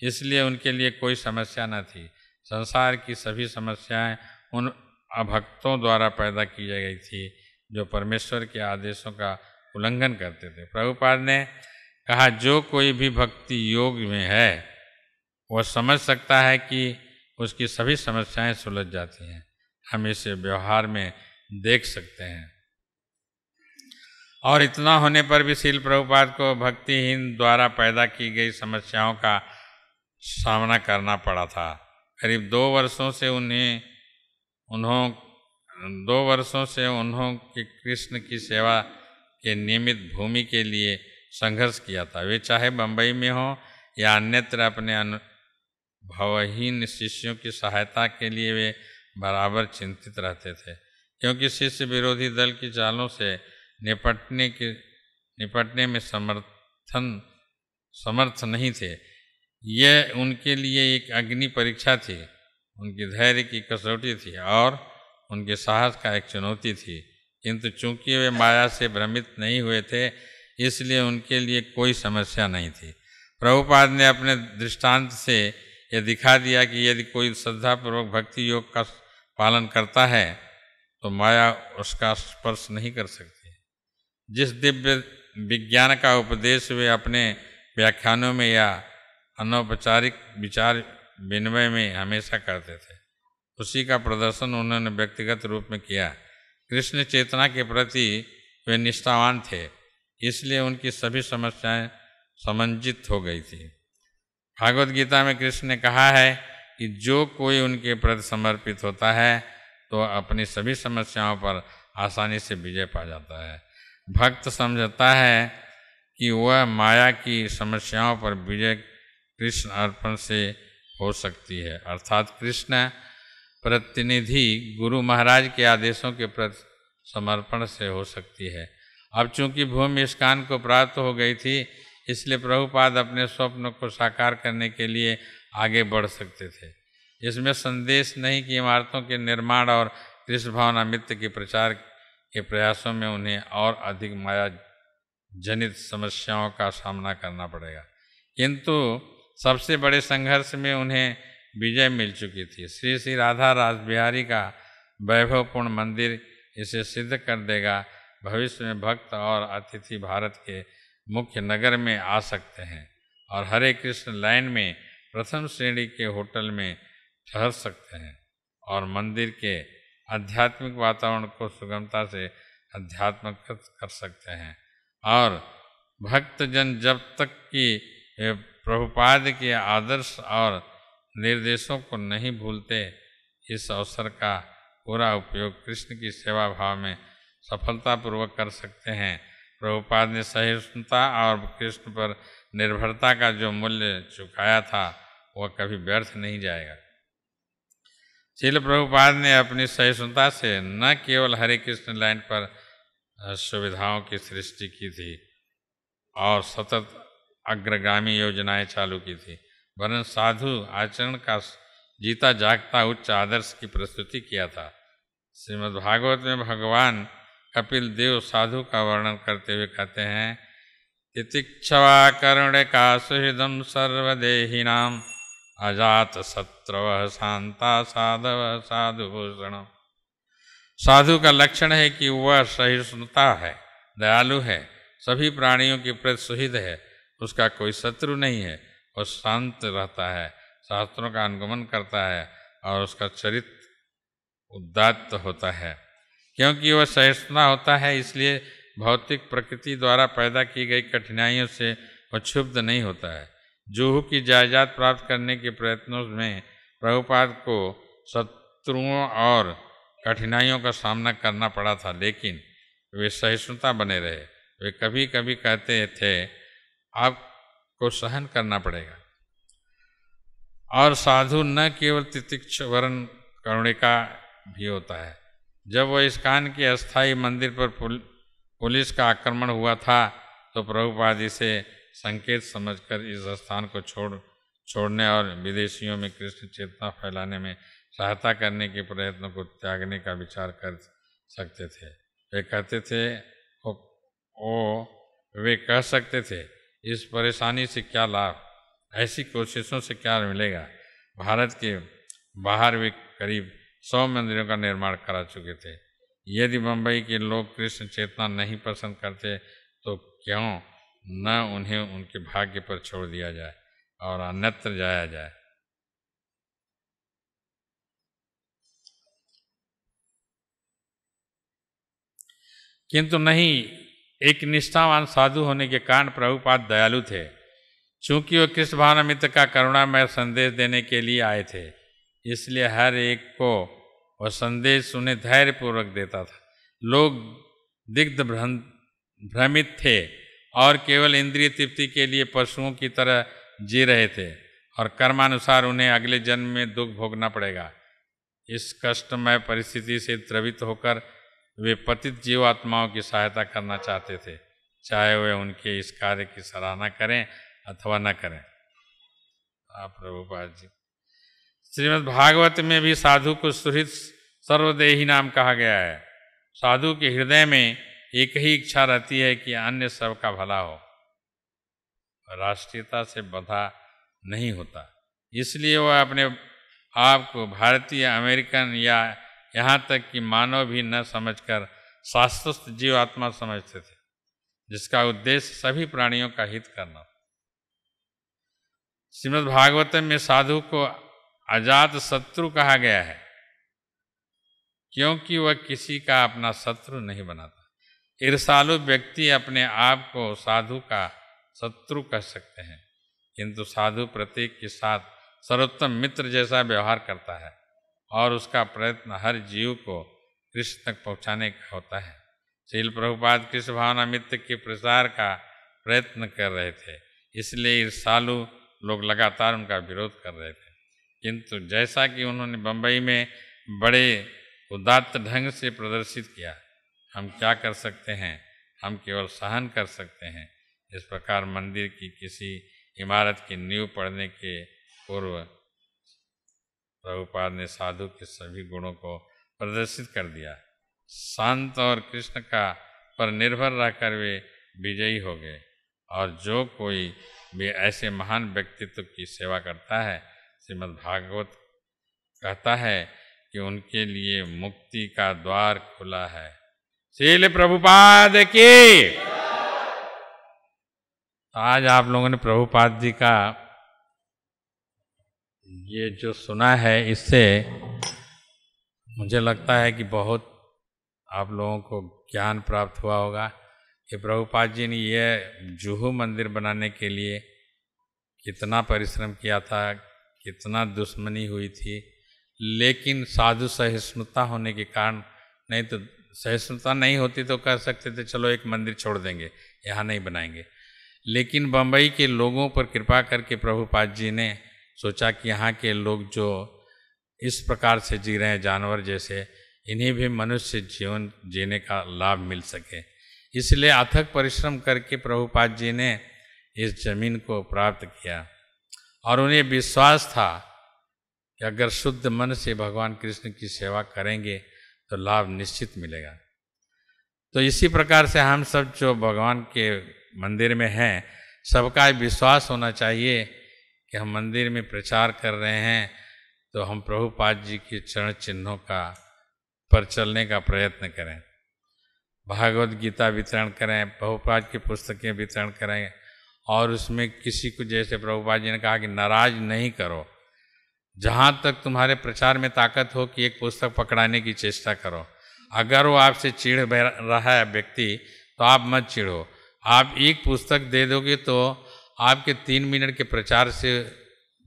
Speaker 1: इसलिए उनके लिए कोई समस्या न थी। संसार की सभी समस्याएँ उन अभक्तों द्वारा पैदा की गई थी, जो परमेश्वर के आदेशों का उल्लंघन करते थे। प्रभुपाद ने कहा, जो कोई भी भक्ति योग में है, वह समझ सकता है कि उसकी सभी समस्याएँ सुलझ जाती हैं। हम इसे व्यवहार में देख सकते हैं। और इतना होने पर भी शील प्रभुपाद को भक्तिहीन द्वारा पैदा की गई समस्याओं का सामना करना पड़ा था। करीब दो वर्षों से उन्हें, उन्हों, दो वर्षों से उन्हों के कृष्ण की सेवा के नियमित भूमि के लिए संघर्ष किया था। वे चाहे बम्बई में हो या अन्यत्र अपने अनु भवहीन शिष्यों की सहायता के लिए वे बराबर चिंतित रहते थे, क्योंकि शिष्य विरोधी दल की चालों से निपटने के, निपटने में समर्थन, समर्थ नहीं थे। यह उनके लिए एक अग्नि परीक्षा थी। उनकी धैर्य की कसौटी थी और उनके साहस का एक चुनौती थी। किंतु चूँकि वे माया से भ्रमित नहीं हुए थे, इसलिए उनके लिए कोई समस्या नहीं थी। प्रभुपाद ने अपने दृष्टांत से यह दिखा दिया कि यदि कोई श्रद्धापूर्वक भक्ति योग का पालन करता है तो माया उसका स्पर्श नहीं कर सकती। जिस दिव्य विज्ञान का उपदेश वे अपने व्याख्यानों में या अनौपचारिक विचार विनिमय में हमेशा करते थे, उसी का प्रदर्शन उन्होंने व्यक्तिगत रूप में किया। कृष्ण चेतना के प्रति वे निष्ठावान थे, इसलिए उनकी सभी समस्याएँ समंजित हो गई थी। भागवत गीता में कृष्ण ने कहा है कि जो कोई उनके प्रति समर्पित होता है तो अपनी सभी समस्याओं पर आसानी से विजय पा जाता है। भक्त समझता है कि वह माया की समस्याओं पर विजय कृष्ण अर्पण से हो सकती है। अर्थात कृष्ण प्रतिनिधि गुरु महाराज के आदेशों के प्रति समर्पण से हो सकती है। अब चूँकि भूमि स्कान को प्राप्त हो गई थी इसलिए प्रभुपाद अपने स्वप्न को साकार करने के लिए आगे बढ़ सकते थे। इसमें संदेश नहीं कि इमारतों के निर्माण और कृष्ण भावना मित्र के प्रचार के प्रयासों में उन्हें और अधिक माया जनित समस्याओं का सामना करना पड़ेगा। किंतु सबसे बड़े संघर्ष में उन्हें विजय मिल चुकी थी। श्री श्री राधा राज बिहारी का वैभवपूर्ण मंदिर इसे सिद्ध कर देगा। भविष्य में भक्त और अतिथि भारत के मुख्य नगर में आ सकते हैं और हरे कृष्ण लाइन में प्रथम श्रेणी के होटल में ठहर सकते हैं और मंदिर के आध्यात्मिक वातावरण को सुगमता से अध्यात्मक कर सकते हैं। और भक्तजन जब तक कि प्रभुपाद के आदर्श और निर्देशों को नहीं भूलते, इस अवसर का पूरा उपयोग कृष्ण की सेवा भाव में सफलतापूर्वक कर सकते हैं। प्रभुपाद ने सहिष्णुता और कृष्ण पर निर्भरता का जो मूल्य चुकाया था, वह कभी व्यर्थ नहीं जाएगा। शिल प्रभुपाद ने अपनी सहिष्णुता से न केवल हरे कृष्ण लाइन पर सुविधाओं की सृष्टि की थी और सतत अग्रगामी योजनाएँ चालू की थी, वरन साधु आचरण का जीता जागता उच्च आदर्श की प्रस्तुति किया था। श्रीमद् भागवत में भगवान कपिल देव साधु का वर्णन करते हुए कहते हैं तितिक्षवा करुण का सुहृदम सर्वदेहिनाम अजात शत्रव शांता साधव साधुभूषण साधु का लक्षण है कि वह सहिष्णुता है, दयालु है, सभी प्राणियों के प्रति सुहित है, उसका कोई शत्रु नहीं है, वह शांत रहता है, शास्त्रों का अनुगमन करता है और उसका चरित्र उदात्त होता है। क्योंकि वह सहिष्णुता होता है, इसलिए भौतिक प्रकृति द्वारा पैदा की गई कठिनाइयों से वह क्षुब्ध नहीं होता है। जूहू की जायदाद प्राप्त करने के प्रयत्नों में प्रभुपाद को शत्रुओं और कठिनाइयों का सामना करना पड़ा था, लेकिन वे सहिष्णुता बने रहे। वे कभी कभी कहते थे, आपको सहन करना पड़ेगा। और साधु न केवल तितिक्ष वर्ण करुणिका भी होता है। जब वह इस कान के अस्थाई मंदिर पर पुलिस का आक्रमण हुआ था तो प्रभुपाद इसे संकेत समझकर इस स्थान को छोड़ छोड़ने और विदेशियों में कृष्ण चेतना फैलाने में सहायता करने के प्रयत्न को त्यागने का विचार कर सकते थे। वे कहते थे ओ, ओ वे कह सकते थे इस परेशानी से क्या लाभ ऐसी कोशिशों से क्या मिलेगा? भारत के बाहर वे करीब सौ मंदिरों का निर्माण करा चुके थे। यदि मुंबई के लोग कृष्ण चेतना नहीं पसंद करते तो क्यों न उन्हें उनके भाग्य पर छोड़ दिया जाए और अन्यत्र जाया जाए? किंतु नहीं, एक निष्ठावान साधु होने के कारण प्रभुपाद दयालु थे चूँकि वह कृष्ण भावना मित्र का करुणामय संदेश देने के लिए आए थे। इसलिए हर एक को वह संदेश उन्हें धैर्यपूर्वक देता था। लोग दिग्ध भ्रमित थे और केवल इंद्रिय तृप्ति के लिए पशुओं की तरह जी रहे थे और कर्मानुसार उन्हें अगले जन्म में दुख भोगना पड़ेगा। इस कष्टमय परिस्थिति से द्रवित होकर वे पतित जीवात्माओं की सहायता करना चाहते थे, चाहे वे उनके इस कार्य की सराहना करें अथवा न करें। आप प्रभुपाद जी। श्रीमद् भागवत में भी साधु को सुहृद सर्वदेही नाम कहा गया है। साधु के हृदय में एक ही इच्छा रहती है कि अन्य सबका भला हो। राष्ट्रीयता से बधा नहीं होता। इसलिए वह अपने आप को भारतीय, अमेरिकन या यहाँ तक कि मानव भी न समझकर शास्त्रस्थ जीवात्मा समझते थे, जिसका उद्देश्य सभी प्राणियों का हित करना। श्रीमद् भागवतम में साधु को अजात शत्रु कहा गया है, क्योंकि वह किसी का अपना शत्रु नहीं बनाता। ईर्षालु व्यक्ति अपने आप को साधु का शत्रु कह सकते हैं। किंतु साधु प्रत्येक के साथ सर्वोत्तम मित्र जैसा व्यवहार करता है और उसका प्रयत्न हर जीव को कृष्ण तक पहुँचाने का होता है। शील प्रभुपाद कृष्ण भावना मित्र के प्रसार का प्रयत्न कर रहे थे, इसलिए ईर्षालु लोग लगातार उनका विरोध कर रहे थे। किंतु जैसा कि उन्होंने बम्बई में बड़े उदात्त ढंग से प्रदर्शित किया, हम क्या कर सकते हैं? हम केवल सहन कर सकते हैं। इस प्रकार मंदिर की किसी इमारत की नींव पड़ने के पूर्व प्रभुपाद ने साधु के सभी गुणों को प्रदर्शित कर दिया। शांत और कृष्ण का पर निर्भर रहकर वे विजयी हो गए। और जो कोई भी ऐसे महान व्यक्तित्व की सेवा करता है श्रीमद् भागवत कहता है कि उनके लिए मुक्ति का द्वार खुला है। शील प्रभुपाद की। आज आप लोगों ने प्रभुपाद जी का ये जो सुना है, इससे मुझे लगता है कि बहुत आप लोगों को ज्ञान प्राप्त हुआ होगा कि प्रभुपाद जी ने यह जुहू मंदिर बनाने के लिए कितना परिश्रम किया था कितना दुश्मनी हुई थी। लेकिन साधु सहिष्णुता होने के कारण, नहीं तो सहिष्णुता नहीं होती तो कह सकते थे, चलो एक मंदिर छोड़ देंगे, यहाँ नहीं बनाएँगे। लेकिन बम्बई के लोगों पर कृपा करके प्रभुपाद जी ने सोचा कि यहाँ के लोग जो इस प्रकार से जी रहे हैं, जानवर जैसे, इन्हें भी मनुष्य जीवन जीने का लाभ मिल सके। इसलिए अथक परिश्रम करके प्रभुपाद जी ने इस ज़मीन को प्राप्त किया। और उन्हें विश्वास था कि अगर शुद्ध मन से भगवान कृष्ण की सेवा करेंगे तो लाभ निश्चित मिलेगा। तो इसी प्रकार से हम सब जो भगवान के मंदिर में हैं, सबका विश्वास होना चाहिए कि हम मंदिर में प्रचार कर रहे हैं तो हम प्रभुपाद जी के चरण चिन्हों का पर चलने का प्रयत्न करें। भागवत गीता वितरण करें, प्रभुपाद की पुस्तकें वितरण करें और उसमें किसी को जैसे प्रभुपाद जी ने कहा कि नाराज़ नहीं करो। जहाँ तक तुम्हारे प्रचार में ताकत हो कि एक पुस्तक पकड़ाने की चेष्टा करो। अगर वो आपसे चिढ़ रहा है व्यक्ति तो आप मत चिढ़ो। आप एक पुस्तक दे दोगे तो आपके तीन मिनट के प्रचार से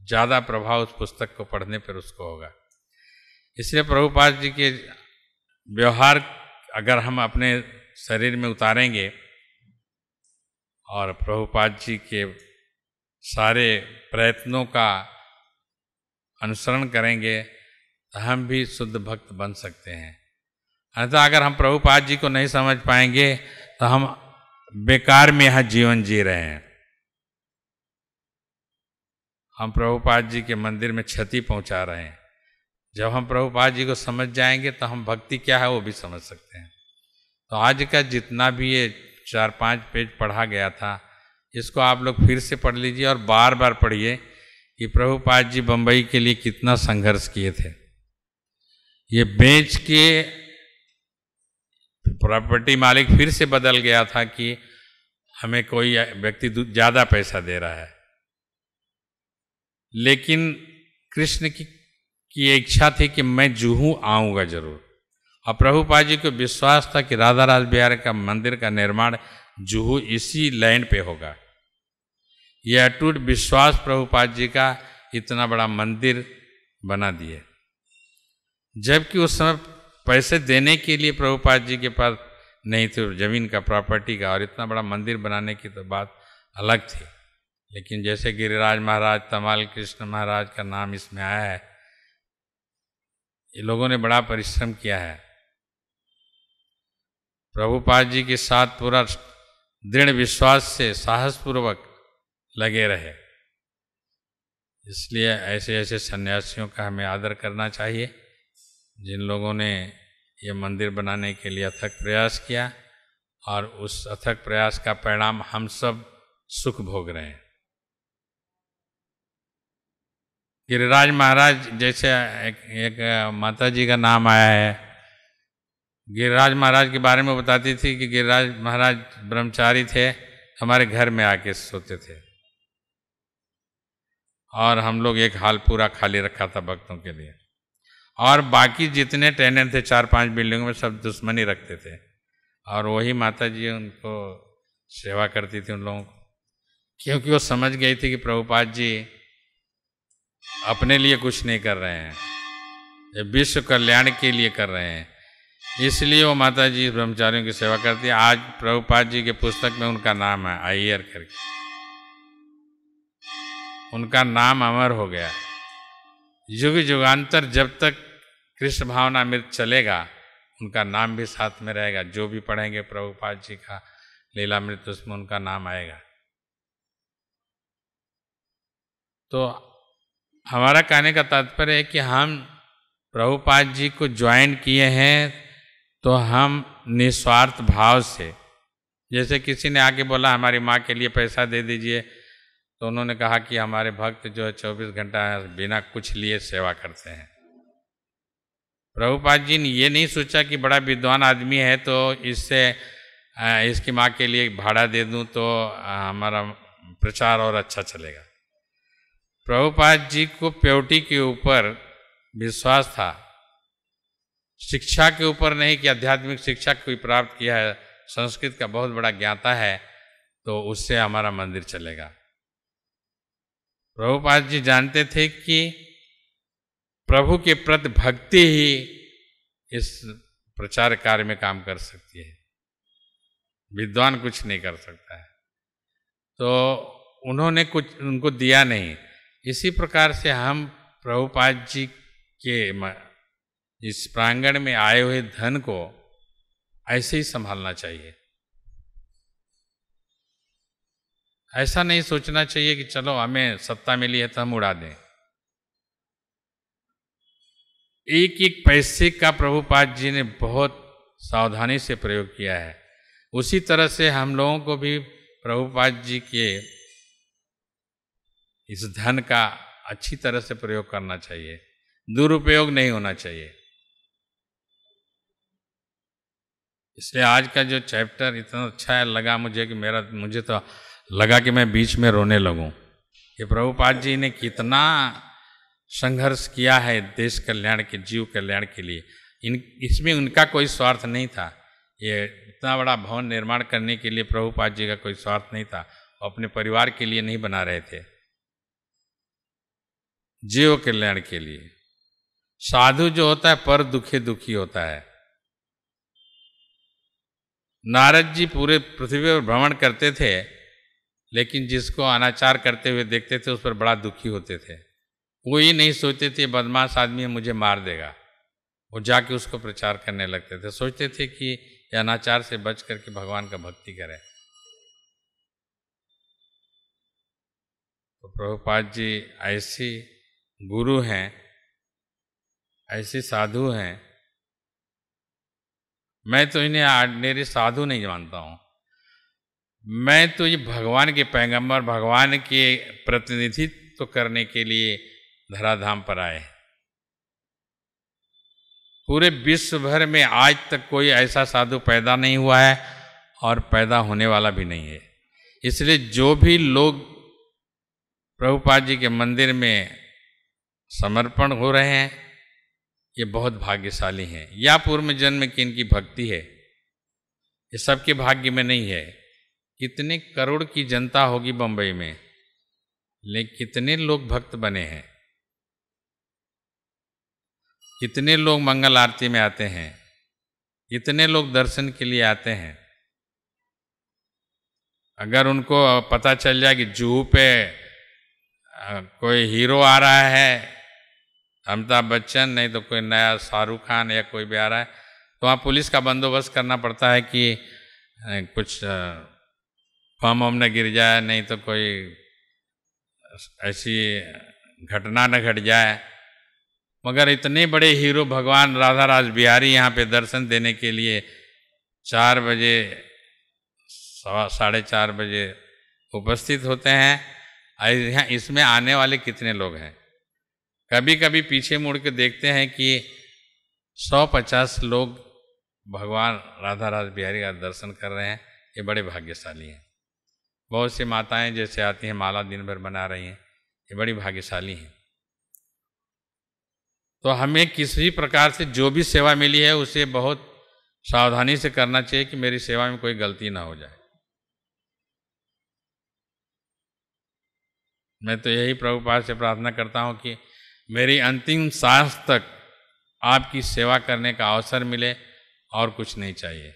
Speaker 1: ज़्यादा प्रभाव उस पुस्तक को पढ़ने पर उसको होगा। इसलिए प्रभुपाद जी के व्यवहार अगर हम अपने शरीर में उतारेंगे और प्रभुपाद जी के सारे प्रयत्नों का अनुसरण करेंगे तो हम भी शुद्ध भक्त बन सकते हैं। अन्यथा अगर हम प्रभुपाद जी को नहीं समझ पाएँगे तो हम बेकार में यह जीवन जी रहे हैं। हम प्रभुपाद जी के मंदिर में क्षति पहुँचा रहे हैं। जब हम प्रभुपाद जी को समझ जाएँगे तो हम भक्ति क्या है वो भी समझ सकते हैं। तो आज का जितना भी ये चार पाँच पेज पढ़ा गया था। इसको आप लोग फिर से पढ़ लीजिए और बार बार पढ़िए कि प्रभुपाद जी बम्बई के लिए कितना संघर्ष किए थे। ये बेच के प्रॉपर्टी मालिक फिर से बदल गया था कि हमें कोई व्यक्ति ज़्यादा पैसा दे रहा है। लेकिन कृष्ण की की इच्छा थी कि मैं जूहू आऊँगा ज़रूर। और प्रभुपाद जी को विश्वास था कि राधा राज बिहार का मंदिर का निर्माण जूहू इसी लैंड पे होगा। यह अटूट विश्वास प्रभुपाद जी का इतना बड़ा मंदिर बना दिए। जबकि उस समय पैसे देने के लिए प्रभुपाद जी के पास नहीं थे, ज़मीन का प्रॉपर्टी का, और इतना बड़ा मंदिर बनाने की तो बात अलग थी। लेकिन जैसे गिरिराज महाराज, तमाल कृष्ण महाराज का नाम इसमें आया है, ये लोगों ने बड़ा परिश्रम किया है। प्रभुपाद जी के साथ पूरा दृढ़ विश्वास से साहसपूर्वक लगे रहे। इसलिए ऐसे ऐसे सन्यासियों का हमें आदर करना चाहिए जिन लोगों ने ये मंदिर बनाने के लिए अथक प्रयास किया और उस अथक प्रयास का परिणाम हम सब सुख भोग रहे हैं। गिरिराज महाराज जैसे एक, एक माता जी का नाम आया है गिरिराज महाराज के बारे में बताती थी कि गिरिराज महाराज ब्रह्मचारी थे, हमारे घर में आके सोते थे। और हम लोग एक हाल पूरा खाली रखा था भक्तों के लिए। और बाकी जितने टेनेंट थे, चार पाँच बिल्डिंगों में सब दुश्मनी रखते थे। और वही माता जी उनको सेवा करती थी उन लोगों को। क्योंकि वो समझ गई थी कि प्रभुपाद जी अपने लिए कुछ नहीं कर रहे हैं। विश्व कल्याण के लिए कर रहे हैं। इसलिए वो माता जी ब्रह्मचारियों की सेवा करती है। आज प्रभुपाद जी के पुस्तक में उनका नाम है आइयर करके। उनका नाम अमर हो गया। युग युगांतर जब तक कृष्ण भावना मृत चलेगा, उनका नाम भी साथ में रहेगा। जो भी पढ़ेंगे प्रभुपाद जी का लीला मृत उसमें उनका नाम आएगा। तो हमारा कहने का तात्पर्य है कि हम प्रभुपाद जी को ज्वाइन किए हैं तो हम निस्वार्थ भाव से, जैसे किसी ने आके बोला, हमारी माँ के लिए पैसा दे दीजिए। तो उन्होंने कहा कि हमारे भक्त जो है चौबीस घंटा बिना कुछ लिए सेवा करते हैं। प्रभुपाद जी ने ये नहीं सोचा कि बड़ा विद्वान आदमी है तो इससे इसकी माँ के लिए भाड़ा दे दूँ तो हमारा प्रचार और अच्छा चलेगा। प्रभुपाद जी को प्योटी के ऊपर विश्वास था। शिक्षा के ऊपर नहीं, कि आध्यात्मिक शिक्षा कोई प्राप्त किया है, संस्कृत का बहुत बड़ा ज्ञाता है तो उससे हमारा मंदिर चलेगा। प्रभुपाद जी जानते थे कि प्रभु के प्रति भक्ति ही इस प्रचार कार्य में काम कर सकती है। विद्वान कुछ नहीं कर सकता है। तो उन्होंने कुछ, उनको दिया नहीं। इसी प्रकार से हम प्रभुपाद जी के इस प्रांगण में आए हुए धन को ऐसे ही संभालना चाहिए। ऐसा नहीं सोचना चाहिए कि चलो हमें सत्ता मिली है तो हम उड़ा दें। एक एक पैसे का प्रभुपाद जी ने बहुत सावधानी से प्रयोग किया है। उसी तरह से हम लोगों को भी प्रभुपाद जी के इस धन का अच्छी तरह से प्रयोग करना चाहिए। दुरुपयोग नहीं होना चाहिए। इसलिए आज का जो चैप्टर इतना अच्छा है लगा मुझे कि मेरा, मुझे तो लगा कि मैं बीच में रोने लगूं। कि प्रभुपाद जी ने कितना संघर्ष किया है देश कल्याण के, जीव कल्याण के लिए। इन, इसमें उनका कोई स्वार्थ नहीं था। ये इतना बड़ा भवन निर्माण करने के लिए प्रभुपाद जी का कोई स्वार्थ नहीं था। अपने परिवार के लिए नहीं बना रहे थे। जीव कल्याण के लिए। साधु जो होता है, पर दुखी दुखी होता है। नारद जी पूरे पृथ्वी पर भ्रमण करते थे, लेकिन जिसको अनाचार करते हुए देखते थे, उस पर बड़ा दुखी होते थे। वो ये नहीं सोचते थे, बदमाश आदमी मुझे मार देगा। वो जाके उसको प्रचार करने लगते थे। सोचते थे कि ये अनाचार से बच करके भगवान का भक्ति करें। तो प्रभुपाद जी ऐसी गुरु हैं, ऐसे साधु हैं मैं तो इन्हें ऑर्डिनरी साधु नहीं मानता हूँ। मैं तो ये भगवान के पैगंबर, भगवान के प्रतिनिधित्व तो करने के लिए धराधाम पर आए पूरे विश्व भर में आज तक कोई ऐसा साधु पैदा नहीं हुआ है और पैदा होने वाला भी नहीं है। इसलिए जो भी लोग प्रभुपाद जी के मंदिर में समर्पण हो रहे हैं ये बहुत भाग्यशाली हैं। या पूर्व जन्म की इनकी भक्ति है। ये सबके भाग्य में नहीं है। कितने करोड़ की जनता होगी बंबई में, लेकिन कितने लोग भक्त बने हैं। कितने लोग मंगल आरती में आते हैं। कितने लोग दर्शन के लिए आते हैं। अगर उनको पता चल जाए कि जूहू पे कोई हीरो आ रहा है अमिताभ बच्चन, नहीं तो कोई नया शाहरुख खान या कोई भी आ रहा है। तो वहाँ पुलिस का बंदोबस्त करना पड़ता है कि कुछ फॉर्म वम न गिर जाए, नहीं तो कोई ऐसी घटना न घट जाए। मगर इतने बड़े हीरो भगवान राधा राज बिहारी यहाँ पे दर्शन देने के लिए चार बजे, सवा, साढ़े चार बजे उपस्थित होते हैं। इसमें आने वाले कितने लोग हैं? कभी कभी पीछे मुड़ के देखते हैं कि सौ पचास लोग भगवान राधा राज बिहारी का दर्शन कर रहे हैं। ये बड़े भाग्यशाली हैं। बहुत सी माताएँ जैसे आती हैं, माला दिन भर बना रही हैं। ये बड़ी भाग्यशाली हैं। तो हमें किसी प्रकार से जो भी सेवा मिली है, उसे बहुत सावधानी से करना चाहिए कि मेरी सेवा में कोई गलती ना हो जाए। मैं तो यही प्रभुपाद से प्रार्थना करता हूँ कि मेरी अंतिम सांस तक आपकी सेवा करने का अवसर मिले और कुछ नहीं चाहिए।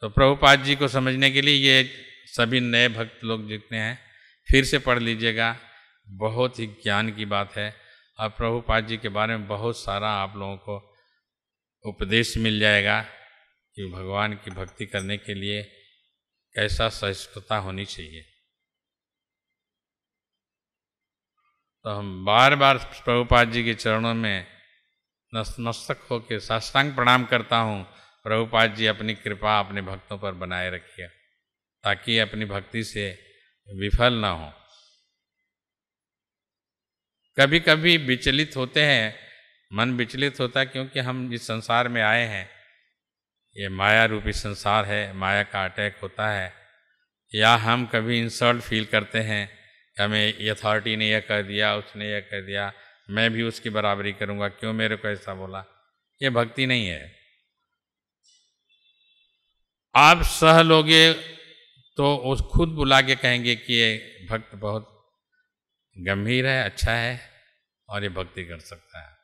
Speaker 1: तो प्रभुपाद जी को समझने के लिए ये सभी नए भक्त लोग जितने हैं, फिर से पढ़ लीजिएगा। बहुत ही ज्ञान की बात है और प्रभुपाद जी के बारे में बहुत सारा आप लोगों को उपदेश मिल जाएगा कि भगवान की भक्ति करने के लिए कैसा सहिष्णुता होनी चाहिए। तो हम बार बार प्रभुपाद जी के चरणों में नस्तक होकर साष्टांग प्रणाम करता हूँ। प्रभुपाद जी अपनी कृपा अपने भक्तों पर बनाए रखिए, ताकि अपनी भक्ति से विफल ना हो। कभी कभी विचलित होते हैं, मन विचलित होता है क्योंकि हम इस संसार में आए हैं, ये माया रूपी संसार है, माया का अटैक होता है, या हम कभी इंसल्ट फील करते हैं हमें अथॉरिटी ने यह कह दिया, उसने यह कह दिया, मैं भी उसकी बराबरी करूँगा, क्यों मेरे को ऐसा बोला? ये भक्ति नहीं है। आप सह लोगे तो उस खुद बुला के कहेंगे कि ये भक्त बहुत गंभीर है अच्छा है, और ये भक्ति कर सकता है।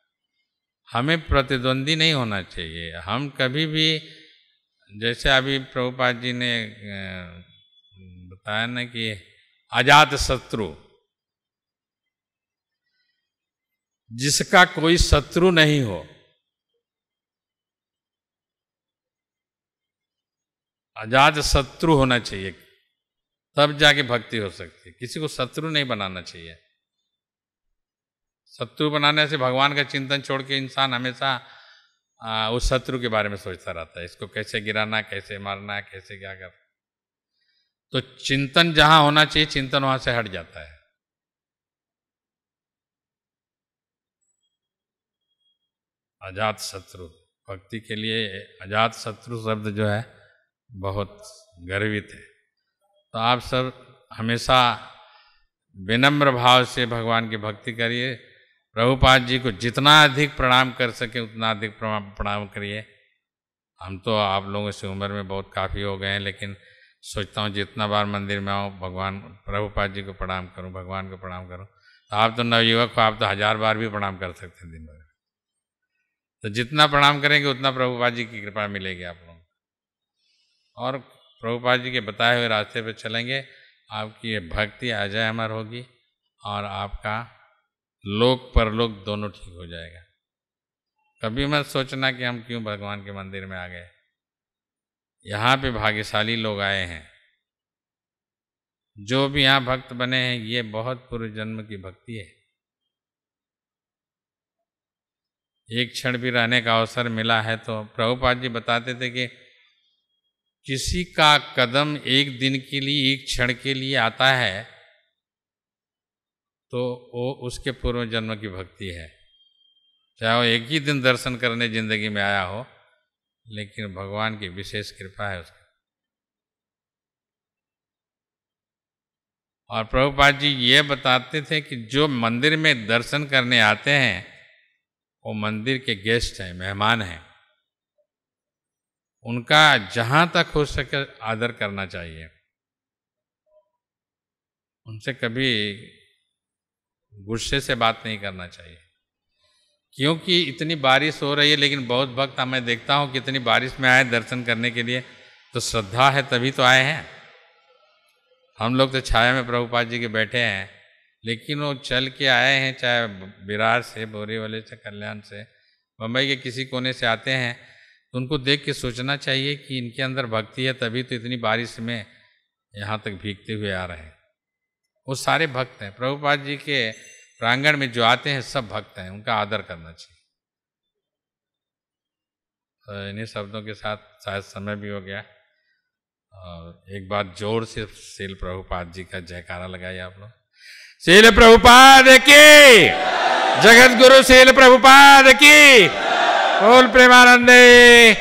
Speaker 1: हमें प्रतिद्वंदी नहीं होना चाहिए। हम कभी भी, जैसे अभी प्रभुपाद जी ने बताया ना कि अजात शत्रु। जिसका कोई शत्रु नहीं हो। अजात शत्रु होना चाहिए। तब जाके भक्ति हो सकती है। किसी को शत्रु नहीं बनाना चाहिए। शत्रु बनाने से भगवान का चिंतन छोड़ के इंसान हमेशा उस शत्रु के बारे में सोचता रहता है। इसको कैसे गिराना, कैसे मारना, कैसे क्या कर तो चिंतन जहाँ होना चाहिए, चिंतन वहाँ से हट जाता है। अजात शत्रु, भक्ति के लिए अजात शत्रु शब्द जो है, बहुत गर्वित है। तो आप सब हमेशा विनम्र भाव से भगवान की भक्ति करिए। प्रभुपाद जी को जितना अधिक प्रणाम कर सके, उतना अधिक प्रणाम करिए। हम तो आप लोगों से उम्र में बहुत काफ़ी हो गए हैं, लेकिन सोचता हूँ जितना बार मंदिर में आऊँ, भगवान, प्रभुपाद जी को प्रणाम करूँ, भगवान को प्रणाम करूँ। तो आप तो नवयुवक हो, आप तो हज़ार बार भी प्रणाम कर सकते हैं दिन भर तो जितना प्रणाम करेंगे, उतना प्रभुपाद जी की कृपा मिलेगी आप लोगों को। और प्रभुपाद जी के बताए हुए रास्ते पर चलेंगे, आपकी ये भक्ति अजय अमर होगी और आपका लोक परलोक दोनों ठीक हो जाएगा। कभी मत सोचना कि हम क्यों भगवान के मंदिर में आ गए। यहाँ पे भाग्यशाली लोग आए हैं। जो भी यहाँ भक्त बने हैं, ये बहुत पूर्व जन्म की भक्ति है। एक क्षण भी रहने का अवसर मिला है तो प्रभुपाद जी बताते थे कि किसी का कदम एक दिन के लिए, एक क्षण के लिए आता है तो वो उसके पूर्व जन्म की भक्ति है। चाहे वो एक ही दिन दर्शन करने ज़िंदगी में आया हो लेकिन भगवान की विशेष कृपा है उसकी। और प्रभुपाद जी ये बताते थे कि जो मंदिर में दर्शन करने आते हैं, वो मंदिर के गेस्ट हैं, मेहमान हैं। उनका जहाँ तक हो सके आदर करना चाहिए। उनसे कभी गुस्से से बात नहीं करना चाहिए। क्योंकि इतनी बारिश हो रही है, लेकिन बहुत भक्त मैं देखता हूँ कि इतनी बारिश में आए दर्शन करने के लिए तो श्रद्धा है तभी तो आए हैं। हम लोग तो छाया में प्रभुपाद जी के बैठे हैं, लेकिन वो चल के आए हैं, चाहे बिरार से बोरी वाले से, कल्याण से बम्बई के किसी कोने से आते हैं तो उनको देख के सोचना चाहिए कि इनके अंदर भक्ति है, तभी तो इतनी बारिश में यहाँ तक भीगते हुए आ रहे हैं। वो सारे भक्त हैं। प्रभुपाद जी के प्रांगण में जो आते हैं, सब भक्त हैं, उनका आदर करना चाहिए। तो इन्हीं शब्दों के साथ शायद समय भी हो गया। और एक बार ज़ोर से शील प्रभुपाद जी का जयकारा लगाइए आप लोग। शील प्रभुपाद की! जगत गुरु शील प्रभुपाद की! बोल प्रेमानंदे